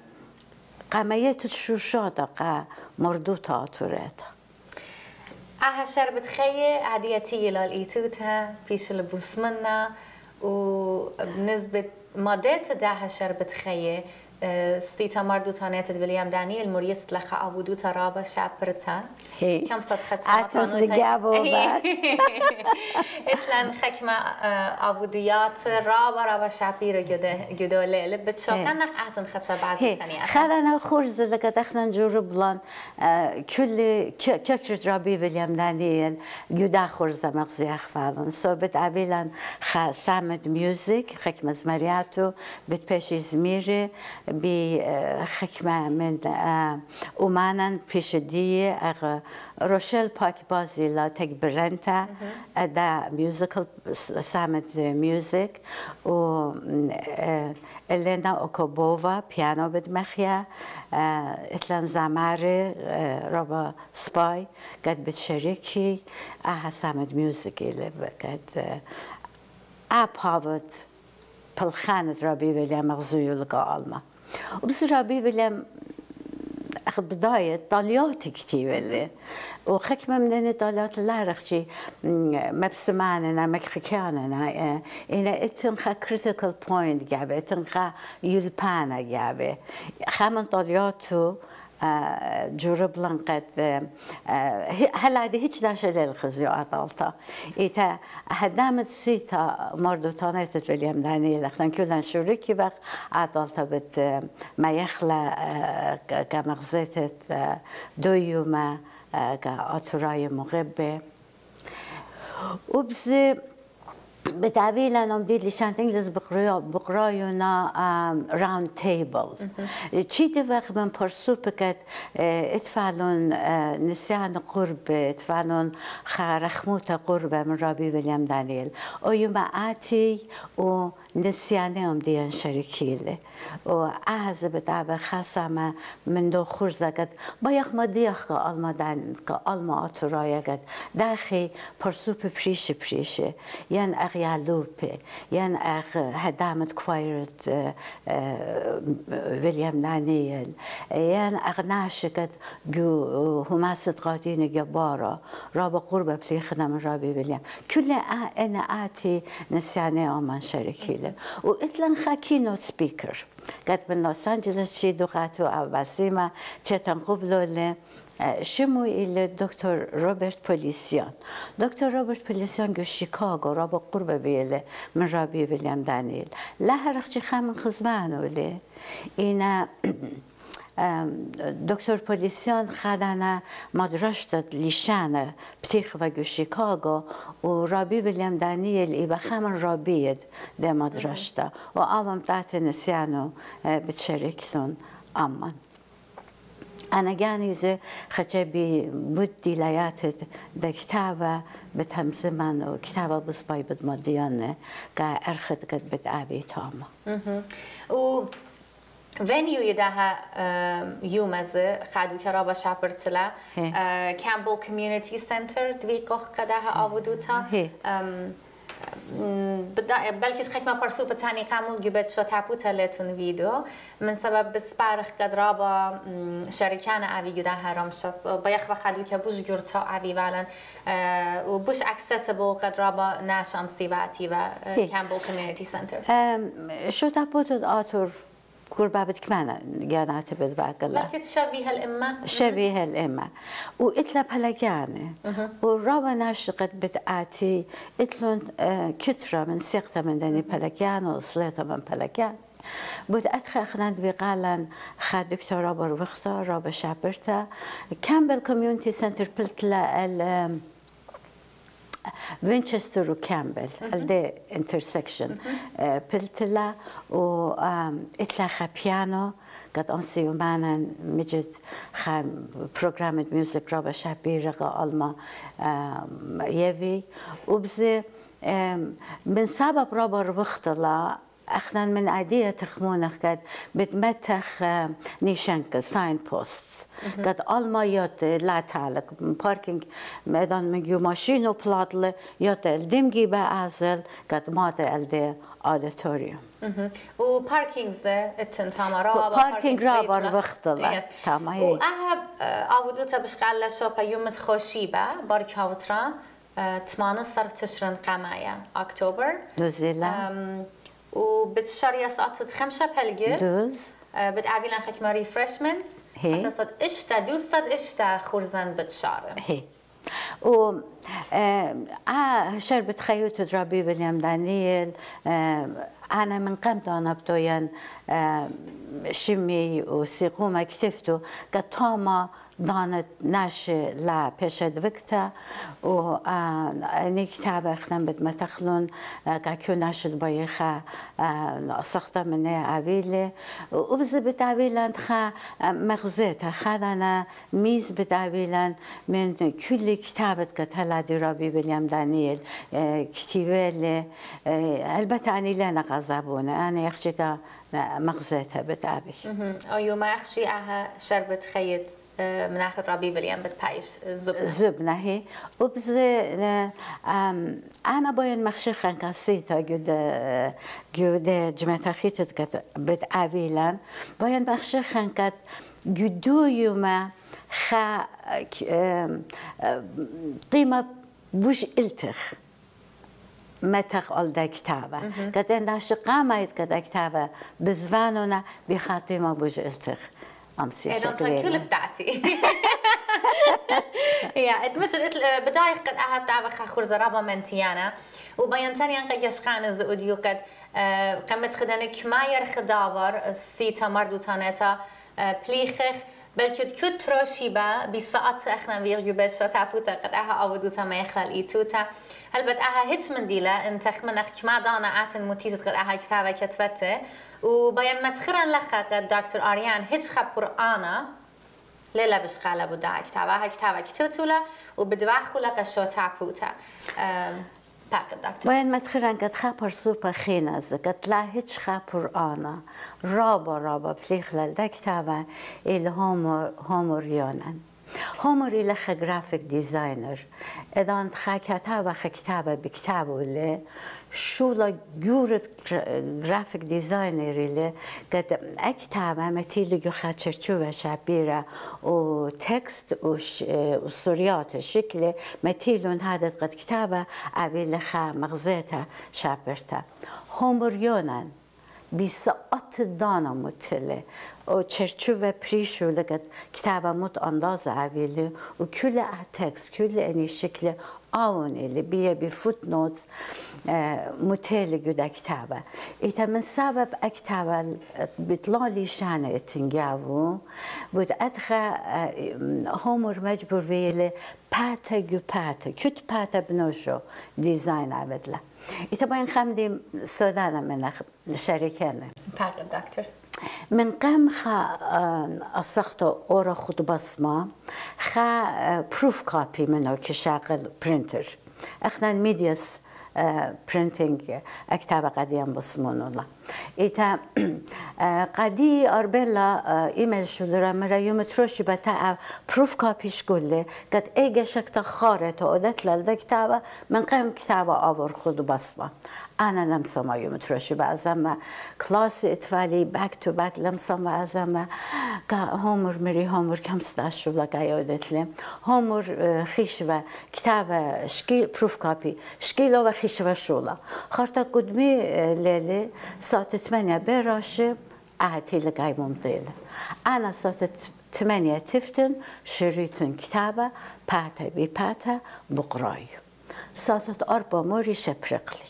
قميت الشوشات قا مردوت آتوريتا أها شربة خيي عاديتية لقيتوتها فيش لبوس منا وبنسبة مضيت داها شربة خيي سيتا مردو تانيت ويليام دانييل مريس لخا أبودو ترابا شابرتا هي. كم صد خد عطس جابو بعد. اتلان خكمة أبوديات رابا رابا شابيرا جدو ليل بتشوكان نخ أعتن خد شبعات هي تانية خلنا خرز لك احنا نجرب لان كل ككر رابي ويليام دانييل جدا خرز مغزي أخفالن سو بتعبيلن خ سامد ميوزك خك مزمرياتو بتبشي زميري بی خکمه من اومانن پیش دی اغ روشل پاک بازی لا تک برنتا دا میوزیکل سامت میوزیک و الينا اوكوبوفا بيانو بدمخيا اتلان زماري ربا سباي قد بتشاركي اها سامد ميوزيكي اللي قد اب هافت بالخانة ربي ويليام مغزويو لقاء ألما وبصير أبي بلا بداية طاليات كتيبة و خكمة من طاليات الله رخشي. ما بسمعنا ما خكانا آه، إنا إتنخا critical point جابة إتنخا يلبانا جابة خامن طالياتو جورب لنقد هلا هذه هيك داشة للخزيو عطالتا إيتا هدامت سيتا مردو تانيت اليوم داني لخن كلن شوريكي بق عطالتا بت ما يخلى كمغزيتت دو يوما كأطراي مغبة وبزي بتعبير لانهم دي اللي شانت انجلز بقرايو بقرايونا راوند تيبل تشي دفق من برسو بكت اتفعلون نسيان قرب اتفعلون خرخموت قرب من رابي ويليام دانيل او يوم آتي و نسيانهم ديان شركيله و أعز بتعب خاصة من دو خرزة قد بايخ ما ديخ كألما دان كألما أطرايا قد داخي برسو بريش بريش ين أغيالوبي ين أغ هدامت كوايرت ويليام ين أغناش قد جو هماست قادين جبارة رابا قربة بليخنا من رابي ويليام كل أنا آتي نسياني أمان شركيله وإتلان خاكينو سبيكر قد من لوس أنجلس شي دقاتو أو بسيمة چتن قبلو شمو إلى دكتور روبرت بوليسيان دكتور روبرت بوليسيان جو شيكاغو رابا قربة بيلي من رابي ويليام دانيل لها رخشي خامن خزمانو لي إنا دکتر پولیسیان خدانه مدرشت لیشانه بتیخ و گو شیکاگو و رابی ویلیام دانیل ای بخمن رابید ده مدرشته و آوام تحت نسیانو بتشاركتون أمان أنا جانيزة خجبي بدي لياتت ده كتابة بتهم زمن وكتابة بصباي بدمديانة أرخد قد بتقابي تاما venue يدها يوم از خادو كرابا شابرتلا كامبل كوميونيتي سنتر دوي قوخ كدها آودوتا بلكي تخيك ما برسو بتاني قامو جبت شو تابوتا لتون فيديو من سبب بسبارخ قد رابا شركان عوي جدا هرم شخص بيخ وخلو كبوش جرتا عوي فعلا وبوش accessible قد رابا ناش امسيباتي و كامبل كوميونيتي سنتر شو تابوتا آتور قربة كمان يعني أعتبر بعقلها بلكي شبيه الأمة؟ شبيه الأمة. وقلت لها بهلا يعني والروى ناشقت بتأتي. قلت لهم آه، كترة من سيقتا من دني بلكيان وصليتها من بلكيان بود أدخل خناد بقالا خا دكتورة بروختا رابا شابرتا. كان كوميونتي سنتر بلت وينشستر وكامبل الدي انترسكشن بلتلا و اتلا بيانو قد أمسي ومعنا مجد خام بروجرام ميوزك رابا شابير غا ألما يفي وبزي من سبب رابا روختلا اخنا من عادية تخمونخ قد بتمتخ نيشنك ساين بوستس قد الما يوت لا تعلق باركينج ميدان من جو ماشينو بلاطل يوت الدمجي بأعزل قد مات الدي آديتوريوم و باركينجز اتن تامارا باركينج رابا وقتلا تاما هي و اهب آودوتا بشقال شوبا يوم تخوشيبا بارك هاوترا تمانة صرف تشرن قمايا أكتوبر نوزيلا وبتشريا سقطت خمسة بهالجير دوز. بتقعدي لنا لنا ماري ريفرشمنت هي. صد إشتا دوز صد إشتا خرزان بتشار. هي. و آه, آه، شربة خيوط درابي باليوم دانييل. آه أنا من قمت أنا بتوين آه شمي وسيقوما كتفتو قطامة دانت ناش لا پیشد وقتا و نی کتاب اخنم بد متخلون که کاکیو ناشد بایخا سخت من عویله و بز بد عویلند خا مغزه مغزت خدنا میز بد عویلند من کل كتابت قد هلا دي ربي بليام دانيال كتيبال البته أنا لا غضبونا أنا يخشيك مغزاتها بتعبي أيوة ما أخشي أها شربت خيط من آخر رابي بليان بتبايش زبنة زبنة هي وبز أنا باين مخشخن كاسيتا جود جود جمعة خيتت كت بتعبيلان باين مخشخن كت جدو يوم خا قيمة بوش التخ. متخ آل در کتابه. که نش قامت که در کتابه. بزوانونا بخاطی ما بوش التخ. امسي اذا إيه، تركل بتاعتي. يا تمجد قلت بداية قد أها تعبخ خرزة رابا منتيانا وبينتان ينقى يشقان قد قمت خدانا ما يرخ دابر سيتا مردو تانتا آه، بليخخ بل بلکه کیو تروشي با بساعت ساعت اخنا ویرگو بشا تعفوتا قد أها آودوتا ما يخلال ايتوتا هل بد أها هج من ديلا انتخ من اخ كما دانا اعتن متيتت قد أها كتابة كتبته. وبين متخرا لخت دكتور آريان هیچ خب قرآنا ليلة بشقالة بدا كتابة كتابة كتبتولا وبدواخولا قشو تابوتا باقي دكتور وين ما تخيران قد خابر سوبا خينز قد لا هيتش خابر آنا رابا رابا بليخ لالدا كتابة إلى هومور هوموريونان هوموري لخ جرافيك ديزاينر إذا أنت خا كتابة خا كتابة بكتابة ولا شو لا جورت جرافيك ديزاينر اللي قد أكتابة متيلي جو خاتشرشوة شابيرة وتكست وصوريات شكل متيلون هذا قد كتابة أبي لخا مغزيتها شابرتها هوموريونان بساعت دانا متله و چرچوب پریشو لگد کتاب مت انداز عویلی و کل تکست کل اینی شکل آون اللي بيه بفوت نوتس متهيألي جدا كتابة إذا من سبب أكتابة بيطلع لي شانة تنجاوو بود أدخى هومر مجبور بيلي باتا جو باتا كت باتا بنوشو ديزاين عبدلا إذا باين خمدي سودانا من شركانا باقي دكتور من قام خا أصخته أورا خد بصمة خا بروف كوبي منه كشاغل برينتر احنا الميدياس برينتينج اكتاب قديم بصمون الله إيتا قدي أربلا إيميل شدرا مرا يوم تروشي بتاع بروف كوبيش كله قد إيجا شكتا خارة وقدت للدا كتابة من قيم كتابة أبر خد بصمة أنا لمسة ما يوم تروشي بعزم كلاس إتفالي باك تو باك لمسة ما عزم هومر مري هومر كم ستاش ولا قايودت لي هومر خيشوة كتابة شكيل بروف كوبي شكيلو وخيشوة شولا. خارتا قدمي ليلي ساعة 8 براشة أعتي لقاي ممطيلة أنا ساعة 8 تفتن شريتن كتابة باتا بي باتا بقراي. ساعة أربع موري شبرقلي.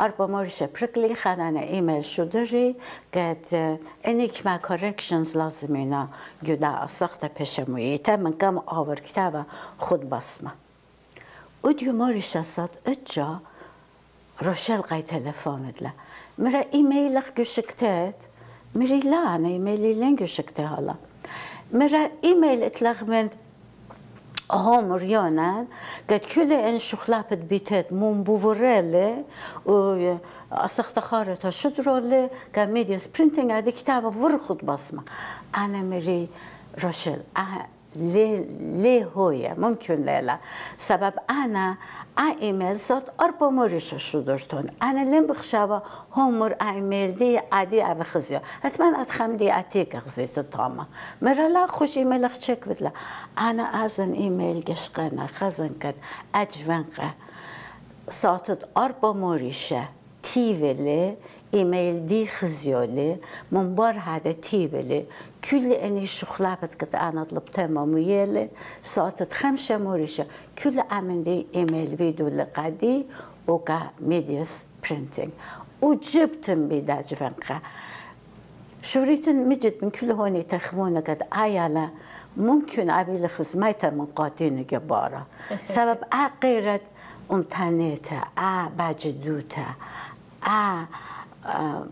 أربع موري شبرقلي خانانا إيميل شدري قد إنك ما كوركشنز لازمينا جدا أسخت بشمويتا من كم آور كتابة خود بصمة. وديو موري شاسات اتجا روشل قاي تلفون له. مرا ايميلك جشكتات مري لا أنا إيميلي لينغ شكتها هلا. مرا إيميل اتلغمنت هوم ريونا قد كل إن شخلابت بيتات مون بوفوريلي و أسخت خارطة شدرولي قد ميديا سبرينتينج هذه كتابة ورخد بصمة. أنا مري روشيل ليه ليه هو ممكن ليلا سبب أنا ایمیل سات اربا مورش شدرتون انا لم بخشابه همور ایمیل دی عادی او خزیا حتما اتخم دی اتیک خزیت تاما مرا لا خوش ایمیل چک بدلا انا ازن ایمیل گشقنا خزن کد اجونقه ساتت ايميل دي خزيولي من بار هذا تيفلي كل اني شخلابت قد انا طلبتها مامويلي ساعتت خمسة موريشة كل امن دي ايميل فيديو لقادي وكا ميدياس برينتينج وجبتم بداج فنقا شوريتن مجد من كل هوني تخمونا قد آيالا ممكن عبيل خزميتا من قاتين جبارة سبب آقيرت امتانيتا آ باجدوتا آ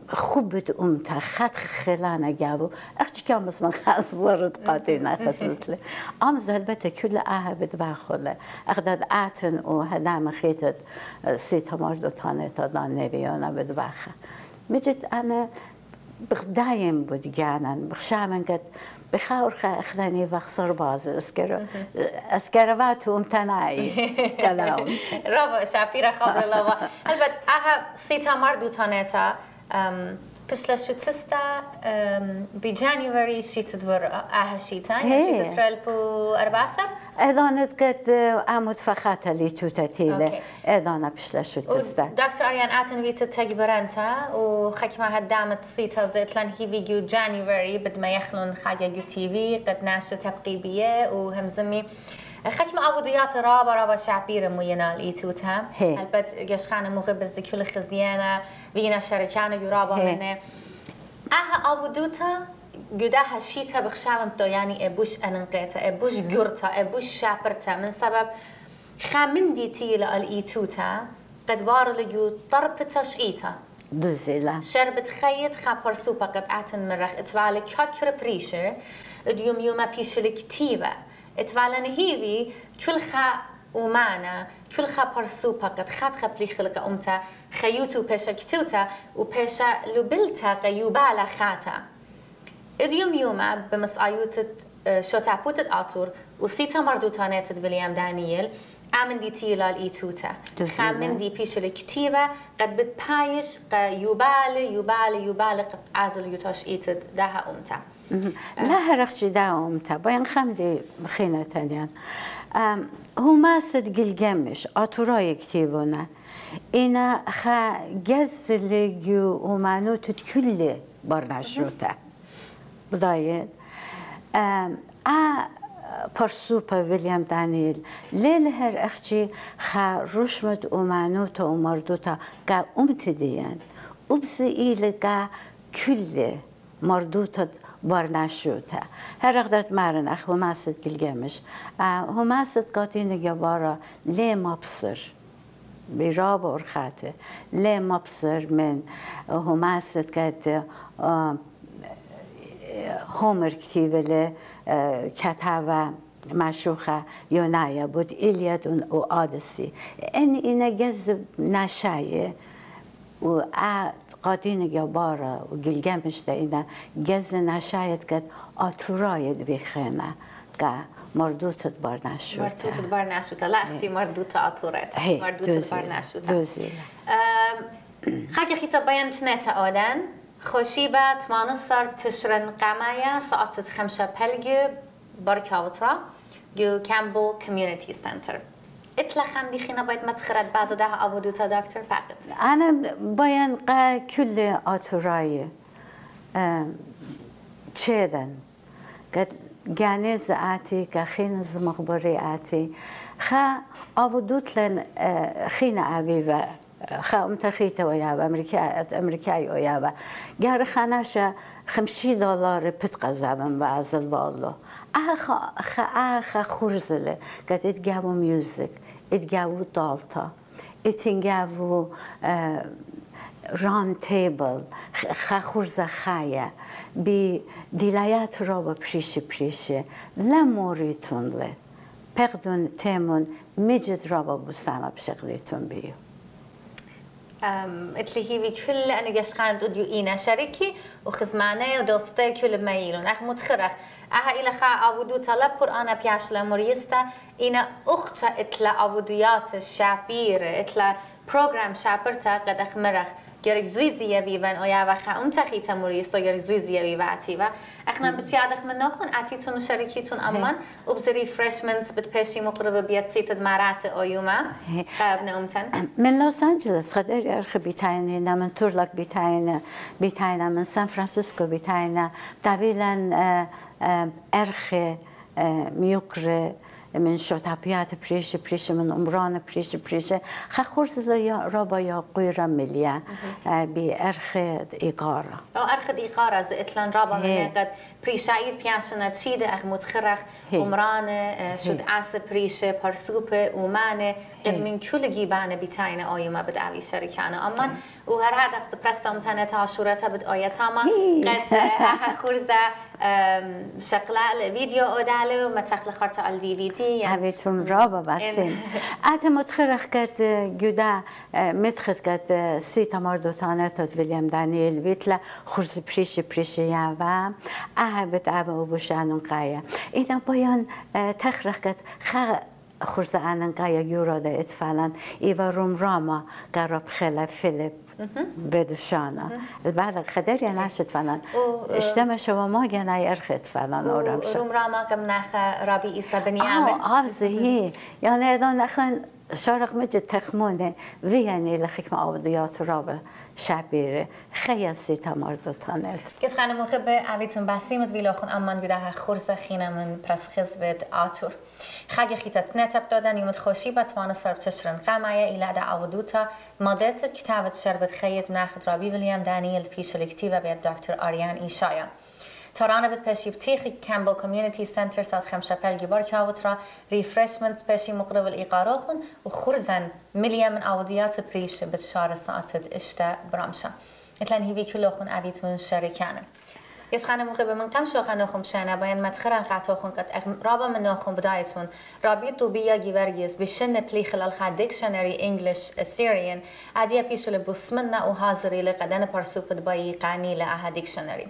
خوبت امتا خط خلانا جابو اخش كم بس من خاص زرت قاتينا خسلت ام زلبت كل آها بدباخله اخدد آتن و هدام خيتت سيتا مردو تانيتا دان نبيونا بدباخه مجد انا بخدايم بود جانن بخشامن قد بخاور اخلاني بخسر باز اسكر اسكروات امتناعي كلام رابا شعبيرا خبر الله البت اها سيتا مردو تانيتا بسلا Після швидциста бі January шіцит вир ага шіцан шіцит أربع سر اذن قد امود فخاتا لي توتا تيلا اذن بشلا شو تستا دكتور اريان اتن فيت تجبرنتا وخك ما هدامت سيتا زيت لأن هي فيجو جانيوري بد ما يخلون خاجا تي في قد ناشة تقريبية بيه وهمزمي ما عوديات رابا رابا شعبيرة موينا الإيتوتا البت يشخانة مغبز كل خزيانة فينا شركانة يرابا منه. أها عودوتا جداها شيتا بخشام بتو يعني ابوش اننقيتا ابوش جرتا ابوش شابرتا من سبب خامن ديتي لالإيتوتا قد وار لجو طرب تشقيتا دوزيلا شربت خيط خابر سوبا قد مرخ. اتفالي كاكر بريشر ديوم يوما بيش الكتيبة اتvallen hiwi chulcha umana chulcha parsu pakat khatcha plikhilka umta khayutu pesha ktuta u pesha lubilta qayubala khata اديوم يوما بمسعيوتة شو تعبوتة عطور وسيتا مردوتانات ویلیام دانیل. آمن دی تیلال ای توتا خامن دی پیش الكتيبة قد بتبايش يبالي يبالي يبالي قد ازل یوتاش إيتد ده اومتا لا هرخش داوم باين خمدي بخينة تانيان هو ما صدق الجمش أطراي كتيبونا إنا خا جز لجو ومانو تتكل برناشوتا بداية آ پرسوپا ویلیام دانیل. لیل هر اخچی خا رشمت اومانوتا ومردوتا قا امتديان وبسي إيل قا كل مردوتا بارنشوتا هر اقدت مارن اخ هماست گلگمش. هماست قاتين جبارا ليه مبصر براب ورخاته ليه مبصر من هماست قد هومر كتيبة كتابة مشوخة يونايا بود. إلياد و آدسي إن إنا جذب نشاية و قادين جبارة وجلجمش ده إنا جز نشاية قد آتورايد بيخينا قا مردوت بار نشوتا مردوت بار نشوتا لا اختي مردوت آتورات مردوت بار نشوتا دوزي خاكي خيطة بيان تنتا آدن. خوشيبة تمانصر تشرن قمايا ساعت خمسة بلغي بركاوترا جو كامبل كوميونيتي سنتر. اطلع خم بيخينا بايد ما تخرد بعض ده أبودوتا دكتور فقط أنا بيان قا كل آتوراي تشيدن قد جانيز آتي كخين زمخبري آتي خا أبودوت لن خين أبيبا خا متخيته ويابا أمريكا أمريكاي ويابا جار خاناشا خمسي دولار بت قزابن بعض البالو آخا آخا آخا خورزله قد اتجابو ميوزك اتجابو دالتا اتنجابو ران تيبل خا خورزة خايا بدلايات رابا بريشي بريشي لا موريتون له بقدون تيمون مجد رابا بستانا بشغليتون بيو اتلي هي كل انا جاش خان اينا شريكي وخزمانه ودوستي كل ما يلون اخ متخرخ اها الى خا ابودو طلب قرآن بياش لموريستا اينا اختا اتلا ابوديات الشعبير اتلا شعبرتا قد اخ مرخ گرگ زوی زیوی و آیا و خا اون تخی تموری است گرگ زوی زیوی و عتی و اخنا بتشادخ من نخون عتیتون و شرکیتون امان وبزري فريشمنز بتبشي مقربة بيت سيتد مرات أيوما قابنا أمتن من لوس أنجلس قدر أرخ بيتاينا من تورلك بيتاينا بيتاينا من سان فرانسيسكو بيتاينا طويلا أرخ ميوكر من شتابيات بريش بريش من عمران بريش بريش خخورز يا ربا يا قيرة مليا بأرخ إيقارة أو أرخ إيقارة زي إتلان ربا من قد بريشاير بيانشنا تشيدة أخ متخرخ عمران شد عس بريش برسوب ومانه قد من كل جيبانه بيتاينه آيما بدعوي شركانه أما وهر هذا سبرستم تنه تعشورتها بد آياتاما قد خورزة شقلا فيديو أودالو ما تخلى خرطة الدي في دي هبتون رابا بسين أتا متخرخ قد جدا متخذ قد سي تمار دوتانه تاد ويليام دانييل بيتلا خورز بريش بريش ياوا أهبت أبا وبوشانون قايا إذا بايان تخرخ قد خا قايا يورا دا اتفالان إيوا روم راما قرب خلا فيليب بدوشانا. البعض خدر يعني عشت فلان اشتما شو ما جنا يرخت فلان أورام روم راما كم نخ إيسا بني آمن آه هي يعني إذا نخن شارق مجد تخمونه. ويعني لخيك ما عوديات رابع شبیره. خیلی سیتا مردو تانت کس خانه مخبه اویتون بسیمت ویلاخون امان گده خورز خینه من پرس خزود آتور. یومت خوشی با توان سرب تشرن قمایه ایلا دا عودوتا مادتت کتابت شربت خیت ناخد رابی ویلیام دانیل پیش الکتیبه بید دکتر آریان ایشایا تارانه بد پشی بتیخی کمبل کمیونیتی سنتر ساز خمشپل گیبار کاوت را ریفرشمنت پشی مقرب الإيقاروخن و خورزن مليا من عوديات بريش بتشار ساعتت اشتا برامشا اتلان هيوي كلوخن اویتون شركانه יש خانه موقع به من کم شو خانه خوم شنه باین متخرن قطع خون قد رابا من ناخون بدایتون رابی تو بیا گیورگیز بشن پلی خلال خد دیکشنری انگلیش سیرین عدیه پیش لبسمن أو حاضری لقدن پرسوپ دبایی قانی لعه دیکشنری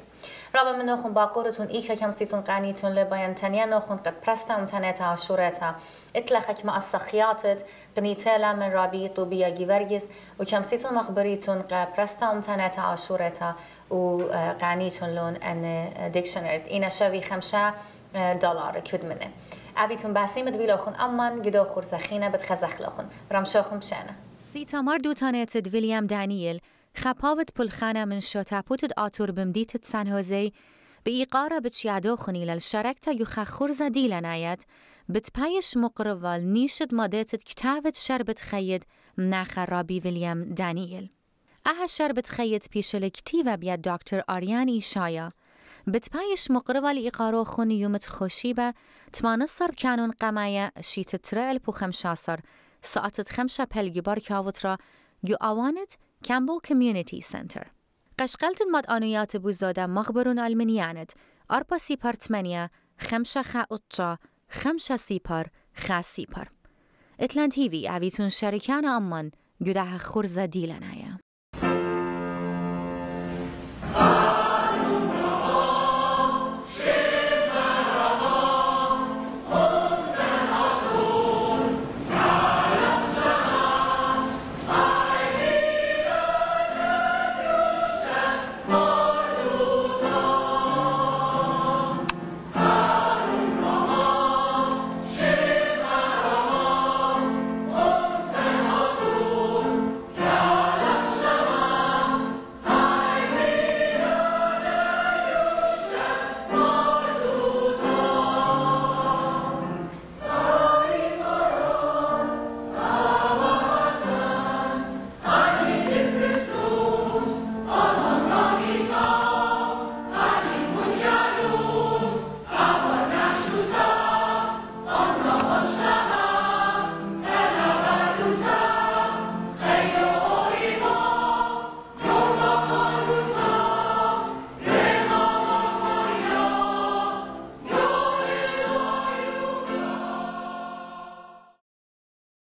رابا من ناخون باقورتون ایکا کم سیتون قانیتون لباین تنیا ناخون قد پرستم تنیتا عشورتا اتلخك مع الصخياتت قنيتالا من رابي طوبيا جيفرجس وكمسيتون مخبريتون قا برستا ومتاناتا عشورتا وقانيتون لون ان ديكشنريت اینا شوی خمسة دلار كود منه. أبيتون باسيمة دويلوخن أمان جدو خورزخينة بتخزخلوخن برمشوخن بشانه سيتامار دوتانيت ويليام دانييل خپاوت پلخانه من شوتاپوت آتور بمديت سان هوزي بإيقارة بتشيادوخني للشركة يخا خرزة ديلانايت بتبايش مقربال نيشد مادتت كتابت شربت خيد ناخ رابي ويليام دانييل أها شربت خيد بيش الكتيبة بيا دكتور أريان إيشايا. بتبايش مقربة لإقارو خون يومت خوشيبة تمانصر كانون قمايا شيت ترال بو خمشاسر ساعتت خمشة بلگي بار كاوترا يو آوانت كامبل كوميونيتي سنتر. قشقلت الماد آنويات بوزادة مخبرون المنيانت أربا سيبار تمانية خمشة خا أطجا خمشة سيبار خا سيبار اتلان تيفي عويتون شركان أمان جدها خرزة ديلنايا